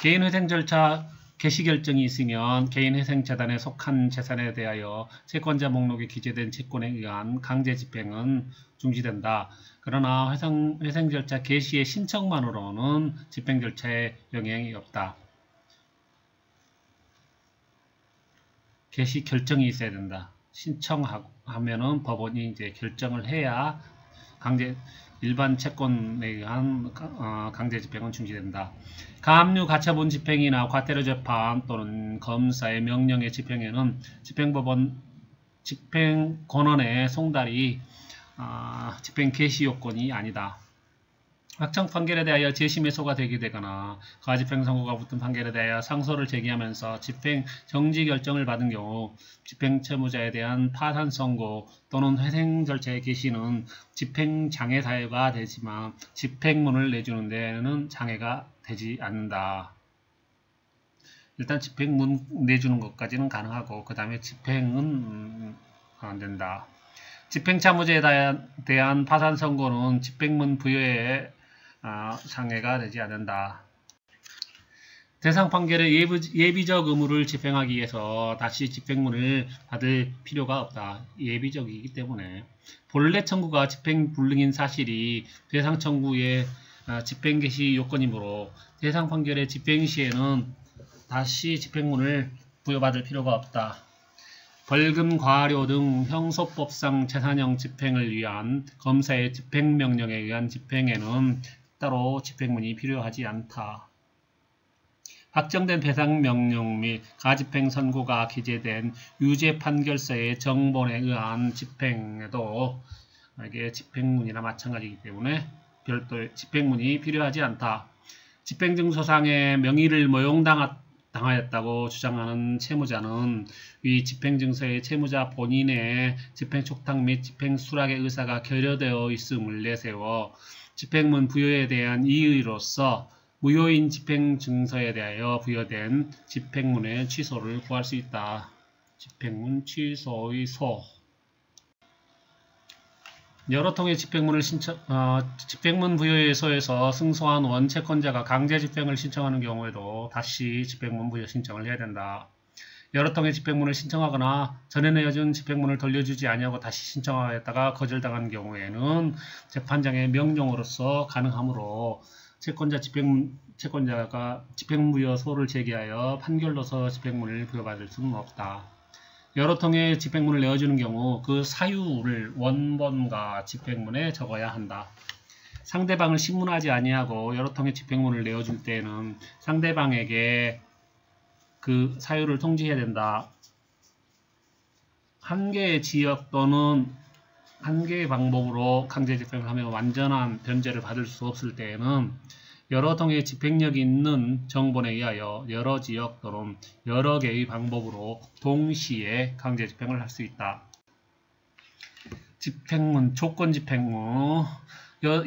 개인회생 절차 개시 결정이 있으면 개인회생재단에 속한 재산에 대하여 채권자 목록에 기재된 채권에 의한 강제 집행은 중지된다. 그러나 회생, 회생 절차 개시의 신청만으로는 집행 절차에 영향이 없다. 개시 결정이 있어야 된다. 신청하면은 법원이 이제 결정을 해야 강제 일반 채권에 의한 어, 강제 집행은 중지된다. 가압류 가처분 집행이나 과태료 재판 또는 검사의 명령의 집행에는 집행법원 집행 권한의 송달이 어, 집행 개시 요건이 아니다. 확정 판결에 대하여 재심에 소가되게 되거나 가집행 선고가 붙은 판결에 대하여 상소를 제기하면서 집행 정지 결정을 받은 경우 집행 채무자에 대한 파산 선고 또는 회생 절차의 개시는 집행 장애 사유가 되지만 집행문을 내주는 데는 장애가 되지 않는다. 일단 집행문 내주는 것까지는 가능하고 그 다음에 집행은 안 된다. 집행차무제에 대한 파산 선고는 집행문 부여에 아, 상해가 되지 않는다. 대상 판결의 예비, 적 의무를 집행하기 위해서 다시 집행문을 받을 필요가 없다. 예비적이기 때문에 본래 청구가 집행 불능인 사실이 대상 청구의 아, 집행 개시 요건이므로 대상 판결의 집행 시에는 다시 집행문을 부여받을 필요가 없다. 벌금, 과료 등 형소법상 재산형 집행을 위한 검사의 집행명령에 의한 집행에는 따로 집행문이 필요하지 않다. 확정된 배상 명령 및 가집행 선고가 기재된 유죄 판결서의 정본에 의한 집행에도 이게 집행문이나 마찬가지이기 때문에 별도의 집행문이 필요하지 않다. 집행증서상의 명의를 모용당 하였다고 주장하는 채무자는 위 집행증서의 채무자 본인의 집행촉탁 및 집행수락의 의사가 결여되어 있음을 내세워 집행문 부여에 대한 이의로서 무효인 집행증서에 대하여 부여된 집행문의 취소를 구할 수 있다. 집행문 취소의 소 여러 통의 집행문을 신청, 어, 집행문 부여의소에서 승소한 원채권자가 강제 집행을 신청하는 경우에도 다시 집행문 부여 신청을 해야 된다. 여러 통의 집행문을 신청하거나 전에 내어준 집행문을 돌려주지 아니하고 다시 신청하였다가 거절당한 경우에는 재판장의 명령으로서 가능하므로 채권자 집행 채권자가 집행무효소를 제기하여 판결로서 집행문을 부여받을 수는 없다. 여러 통의 집행문을 내어주는 경우 그 사유를 원본과 집행문에 적어야 한다. 상대방을 신문하지 아니하고 여러 통의 집행문을 내어줄 때에는 상대방에게 그 사유를 통지해야 된다. 한 개의 지역 또는 한 개의 방법으로 강제 집행을 하면 완전한 변제를 받을 수 없을 때에는 여러 통의 집행력이 있는 정본에 의하여 여러 지역 또는 여러 개의 방법으로 동시에 강제 집행을 할 수 있다. 집행문, 조건 집행문,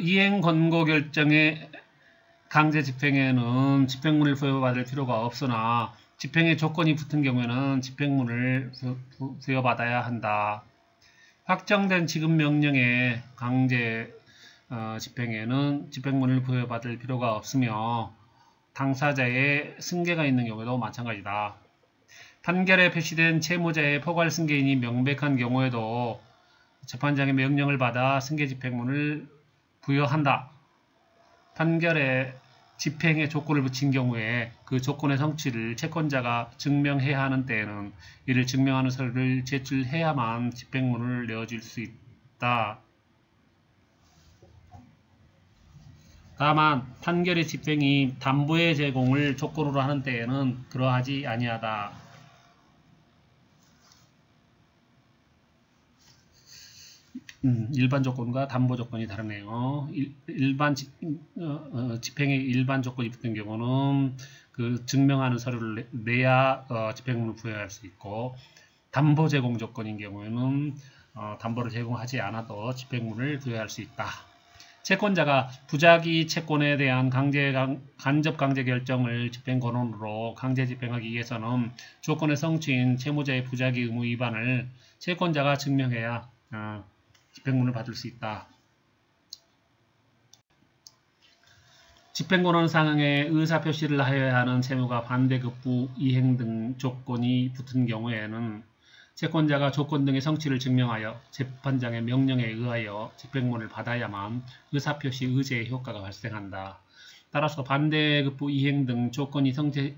이행 권고 결정의 강제 집행에는 집행문을 부여받을 필요가 없으나 집행의 조건이 붙은 경우에는 집행문을 부여받아야 한다. 확정된 지급 명령의 강제 어, 집행에는 집행문을 부여받을 필요가 없으며 당사자의 승계가 있는 경우에도 마찬가지다. 판결에 표시된 채무자의 포괄 승계인이 명백한 경우에도 재판장의 명령을 받아 승계 집행문을 부여한다. 판결에 집행의 조건을 붙인 경우에 그 조건의 성취를 채권자가 증명해야 하는 때에는 이를 증명하는 서류를 제출해야만 집행문을 내어줄 수 있다. 다만 판결의 집행이 담보의 제공을 조건으로 하는 때에는 그러하지 아니하다. 음, 일반 조건과 담보 조건이 다르네요. 일, 반 집, 어, 어, 집행의 일반 조건이 붙은 경우는 그 증명하는 서류를 내, 야 어, 집행문을 부여할 수 있고 담보 제공 조건인 경우에는 어, 담보를 제공하지 않아도 집행문을 부여할 수 있다. 채권자가 부작위 채권에 대한 강제 간접 강제 결정을 집행 권한으로 강제 집행하기 위해서는 조건의 성취인 채무자의 부작위 의무 위반을 채권자가 증명해야 어, 집행문을 받을 수 있다. 집행권원 상항에 의사표시를 하여야 하는 채무가 반대급부 이행 등 조건이 붙은 경우에는 채권자가 조건 등의 성취를 증명하여 재판장의 명령에 의하여 집행문을 받아야만 의사표시 의제의 효과가 발생한다. 따라서 반대급부 이행 등 조건이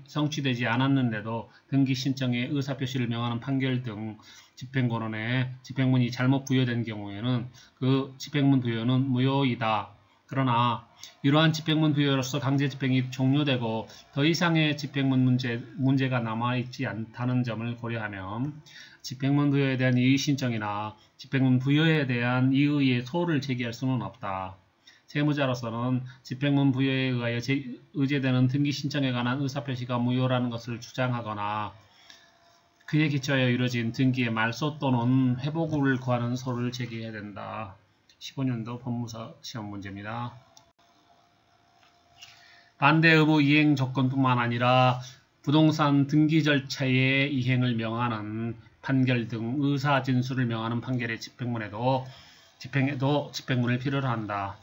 성취되지 않았는데도 등기 신청에 의사표시를 명하는 판결 등 집행권원에 집행문이 잘못 부여된 경우에는 그 집행문 부여는 무효이다. 그러나 이러한 집행문 부여로서 강제 집행이 종료되고 더 이상의 집행문 문제, 문제가 남아있지 않다는 점을 고려하면 집행문 부여에 대한 이의 신청이나 집행문 부여에 대한 이의의 소를 제기할 수는 없다. 세무자로서는 집행문 부여에 의하여 의제되는 등기 신청에 관한 의사표시가 무효라는 것을 주장하거나 그에 기초하여 이루어진 등기의 말소 또는 회복을 구하는 소를 제기해야 된다. 15년도 법무사 시험 문제입니다. 반대 의무 이행 조건뿐만 아니라 부동산 등기 절차의 이행을 명하는 판결 등 의사 진술을 명하는 판결의 집행문에도 집행에도 집행문을 필요로 한다.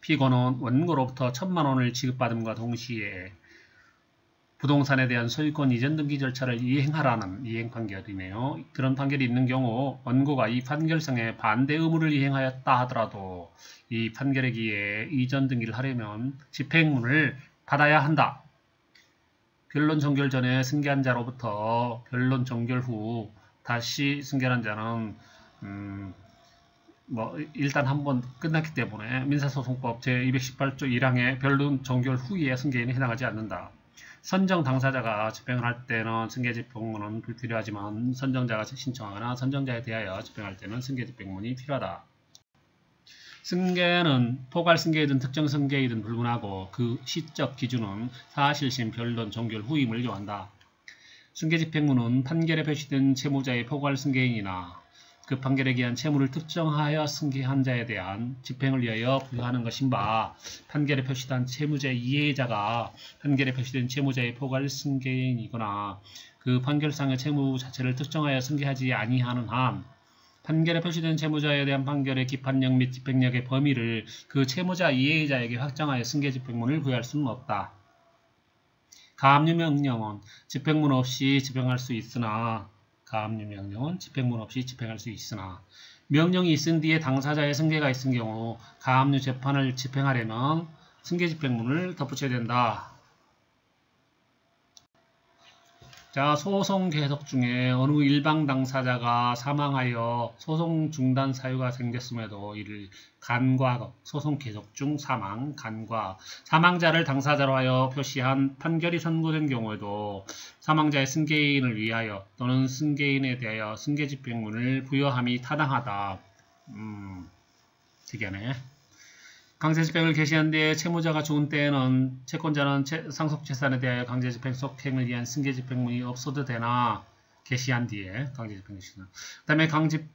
피고는 원고로부터 천만 원을 지급받음과 동시에 부동산에 대한 소유권 이전 등기 절차를 이행하라는 이행 판결이네요. 그런 판결이 있는 경우 원고가 이 판결성에 반대 의무를 이행하였다 하더라도 이 판결에 기해 이전 등기를 하려면 집행문을 받아야 한다. 변론 종결 전에 승계한 자로부터 변론 종결 후 다시 승계한 자는 음, 뭐 일단 한번 끝났기 때문에 민사소송법 제218조 1항의 변론 종결 후에 승계인이 해당하지 않는다. 선정 당사자가 집행을 할 때는 승계 집행문은 불필요하지만 선정자가 신청하거나 선정자에 대하여 집행할 때는 승계 집행문이 필요하다. 승계는 포괄 승계이든 특정 승계이든 불문하고 그 시적 기준은 사실심 변론 종결 후임을 요한다. 승계 집행문은 판결에 표시된 채무자의 포괄 승계인이나 그 판결에 기한 채무를 특정하여 승계한 자에 대한 집행을 위하여 부여하는 것인 바 판결에 표시된 채무자의 이해자가 판결에 표시된 채무자의 포괄 승계인이거나 그 판결상의 채무 자체를 특정하여 승계하지 아니하는 한 판결에 표시된 채무자에 대한 판결의 기판력 및 집행력의 범위를 그 채무자 이해자에게 확정하여 승계 집행문을 부여할 수는 없다. 가압류 명령은 집행문 없이 집행할 수 있으나 가압류 명령은 집행문 없이 집행할 수 있으나 명령이 있은 뒤에 당사자의 승계가 있은 경우 가압류 재판을 집행하려면 승계 집행문을 덧붙여야 된다. 자, 소송 계속 중에 어느 일방 당사자가 사망하여 소송 중단 사유가 생겼음에도 이를 간과 소송 계속 중 사망, 간과 사망자를 당사자로 하여 표시한 판결이 선고된 경우에도 사망자의 승계인을 위하여 또는 승계인에 대하여 승계 집행문을 부여함이 타당하다. 음, 특이하네. 강제집행을 개시한 뒤에 채무자가 죽은 때에는 채권자는 상속재산에 대하여 강제집행 속행을 위한 승계집행문이 없어도 되나 개시한 뒤에 강제집행 개시는 그 다음에 강제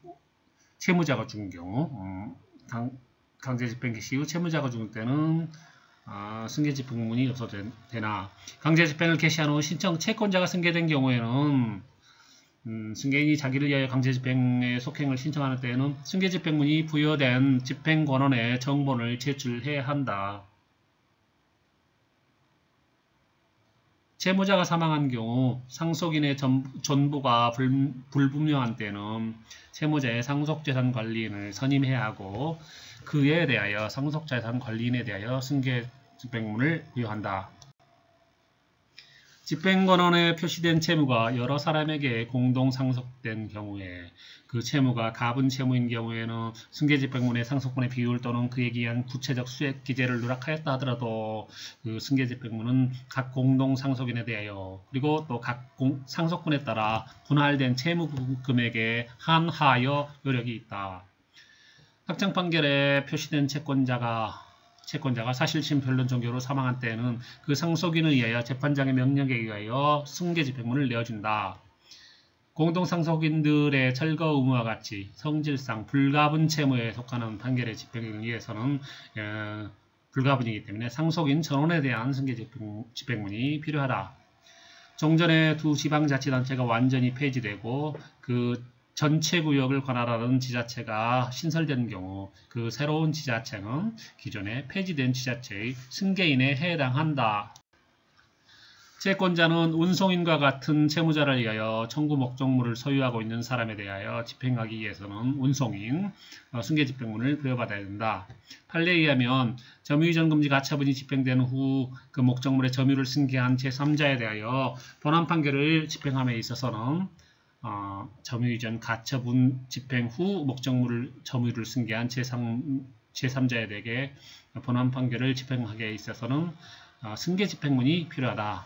채무자가 죽은 경우 음, 강, 강제집행 개시 후 채무자가 죽은 때는 아, 승계집행문이 없어도 되나. 강제집행을 개시한 후 신청 채권자가 승계된 경우에는 음, 승계인이 자기를 위하여 강제 집행의 속행을 신청하는 때에는 승계 집행문이 부여된 집행 권원에 정본을 제출해야 한다. 채무자가 사망한 경우 상속인의 전, 전부가 불, 불분명한 때는 채무자의 상속재산 관리인을 선임해야 하고 그에 대하여 상속재산 관리인에 대하여 승계 집행문을 부여한다. 집행권원에 표시된 채무가 여러 사람에게 공동 상속된 경우에 그 채무가 가분 채무인 경우에는 승계집행문의 상속분의 비율 또는 그에 의한 구체적 수액 기재를 누락하였다 하더라도 그 승계집행문은 각 공동 상속인에 대하여 그리고 또 각 상속분에 따라 분할된 채무 금액에 한하여 요력이 있다. 확정 판결에 표시된 채권자가 채권자가 사실심 변론 종교로 사망한 때에는 그 상속인을 위하여 재판장의 명령에 의하여 승계 집행문을 내어준다. 공동상속인들의 철거 의무와 같이 성질상 불가분 채무에 속하는 판결의 집행을 위해서는 에, 불가분이기 때문에 상속인 전원에 대한 승계 집행문이 필요하다. 종전에 두 지방자치단체가 완전히 폐지되고 그 전체 구역을 관할하는 지자체가 신설된 경우 그 새로운 지자체는 기존에 폐지된 지자체의 승계인에 해당한다. 채권자는 운송인과 같은 채무자를 위하여 청구 목적물을 소유하고 있는 사람에 대하여 집행하기 위해서는 운송인, 어, 승계집행문을 부여받아야 된다. 판례에 의하면 점유이전금지 가처분이 집행된 후 그 목적물의 점유를 승계한 제3자에 대하여 본안 판결을 집행함에 있어서는 어, 점유이전 가처분 집행 후 목적물을 점유를 승계한 제3, 제3자에 대해 본안 판결을 집행하게 있어서는 어, 승계 집행문이 필요하다.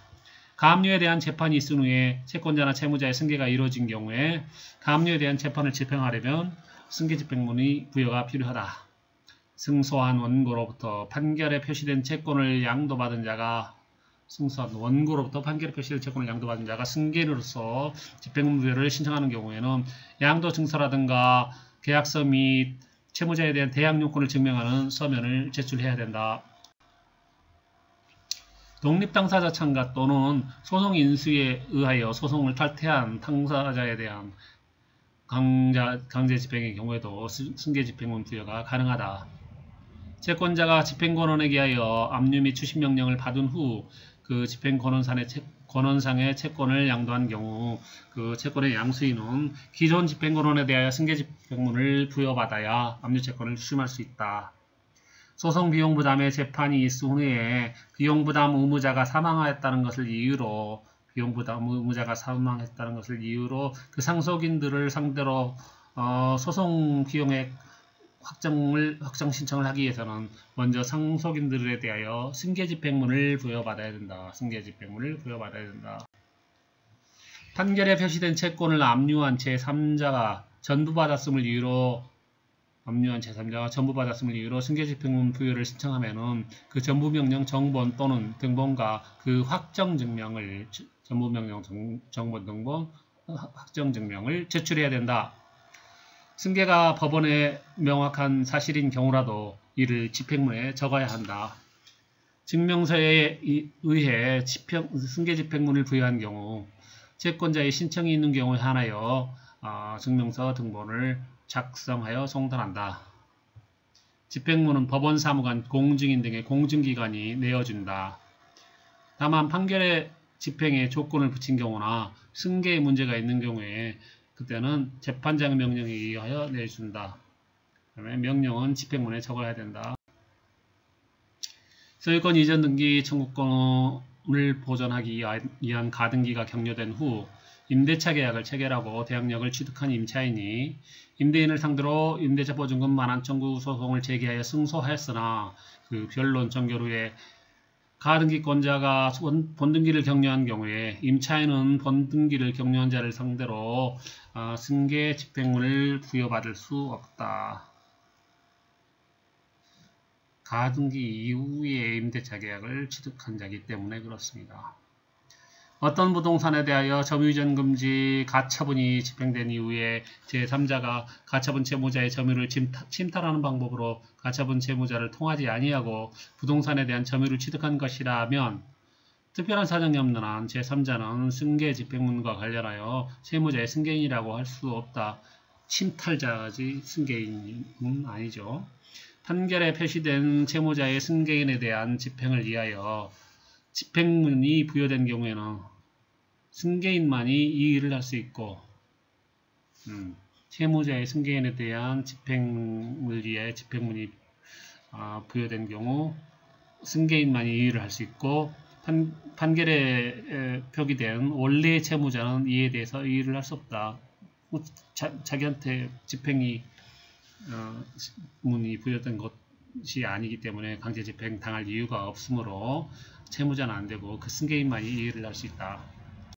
가압류에 대한 재판이 있은 후에 채권자나 채무자의 승계가 이루어진 경우에 가압류에 대한 재판을 집행하려면 승계 집행문이 부여가 필요하다. 승소한 원고로부터 판결에 표시된 채권을 양도받은 자가 승소한 원고로부터 판결 표시를 채권을 양도받은 자가 승계인으로서 집행부여를 신청하는 경우에는 양도 증서라든가 계약서 및 채무자에 대한 대항 요건을 증명하는 서면을 제출해야 된다. 독립당사자 참가 또는 소송 인수에 의하여 소송을 탈퇴한 당사자에 대한 강자, 강제 집행의 경우에도 승계 집행문 부여가 가능하다. 채권자가 집행권원에 의하여 압류 및 추심 명령을 받은 후 그 집행권원상의, 채, 권원상의 채권을 양도한 경우 그 채권의 양수인은 기존 집행권원에 대하여 승계 집행문을 부여받아야 압류 채권을 수임할 수 있다. 소송 비용 부담의 재판이 있은 후에 비용 부담 의무자가 사망하였다는 것을 이유로 비용 부담 의무자가 사망했다는 것을 이유로 그 상속인들을 상대로 어, 소송 비용의 확정을 확정 신청을 하기 위해서는 먼저 상속인들에 대하여 승계집행문을 부여받아야 된다. 승계집행문을 부여받아야 된다. 판결에 표시된 채권을 압류한 제3자가 전부 받았음을 이유로 압류한 제3자가 전부 받았음을 이유로 승계집행문 부여를 신청하면은 그 전부명령 정본 또는 등본과 그 확정증명을 전부명령 정본 등본 확정증명을 제출해야 된다. 승계가 법원에 명확한 사실인 경우라도 이를 집행문에 적어야 한다. 증명서에 의해 집행, 승계 집행문을 부여한 경우 채권자의 신청이 있는 경우에 한하여 어, 증명서 등본을 작성하여 송달한다. 집행문은 법원 사무관, 공증인 등의 공증기관이 내어준다. 다만 판결의 집행에 조건을 붙인 경우나 승계에 문제가 있는 경우에 그때는 재판장의 명령에 의하여 내준다. 그 다음에 명령은 집행문에 적어야 된다. 소유권 이전 등기 청구권을 보존하기 위한 가등기가 격려된 후 임대차 계약을 체결하고 대항력을 취득한 임차인이 임대인을 상대로 임대차 보증금 만한 청구 소송을 제기하여 승소하였으나 그 변론 종결 후에 가등기권자가 본등기를 격려한 경우에 임차인은 본등기를 격려한 자를 상대로 어, 승계 집행문을 부여받을 수 없다. 가등기 이후에 임대차 계약을 취득한 자이기 때문에 그렇습니다. 어떤 부동산에 대하여 점유이전 금지 가처분이 집행된 이후에 제3자가 가처분 채무자의 점유를 침탈하는 방법으로 가처분 채무자를 통하지 아니하고 부동산에 대한 점유를 취득한 것이라면 특별한 사정이 없는 한 제3자는 승계 집행문과 관련하여 채무자의 승계인이라고 할 수 없다. 침탈자지 승계인은 아니죠. 판결에 표시된 채무자의 승계인에 대한 집행을 위하여 집행문이 부여된 경우에는 승계인만이 이 일을 할 수 있고 음, 채무자의 승계인에 대한 위해 집행문이 아, 부여된 경우 승계인만이 이 일을 할 수 있고 판, 판결에 표기된 원래 채무자는 이에 대해서 이의를 할수 없다. 자, 자기한테 집행이 어, 문이 부여된 것이 아니기 때문에 강제 집행 당할 이유가 없으므로 채무자는 안 되고 그 승계인만이 이의를 할 수 있다.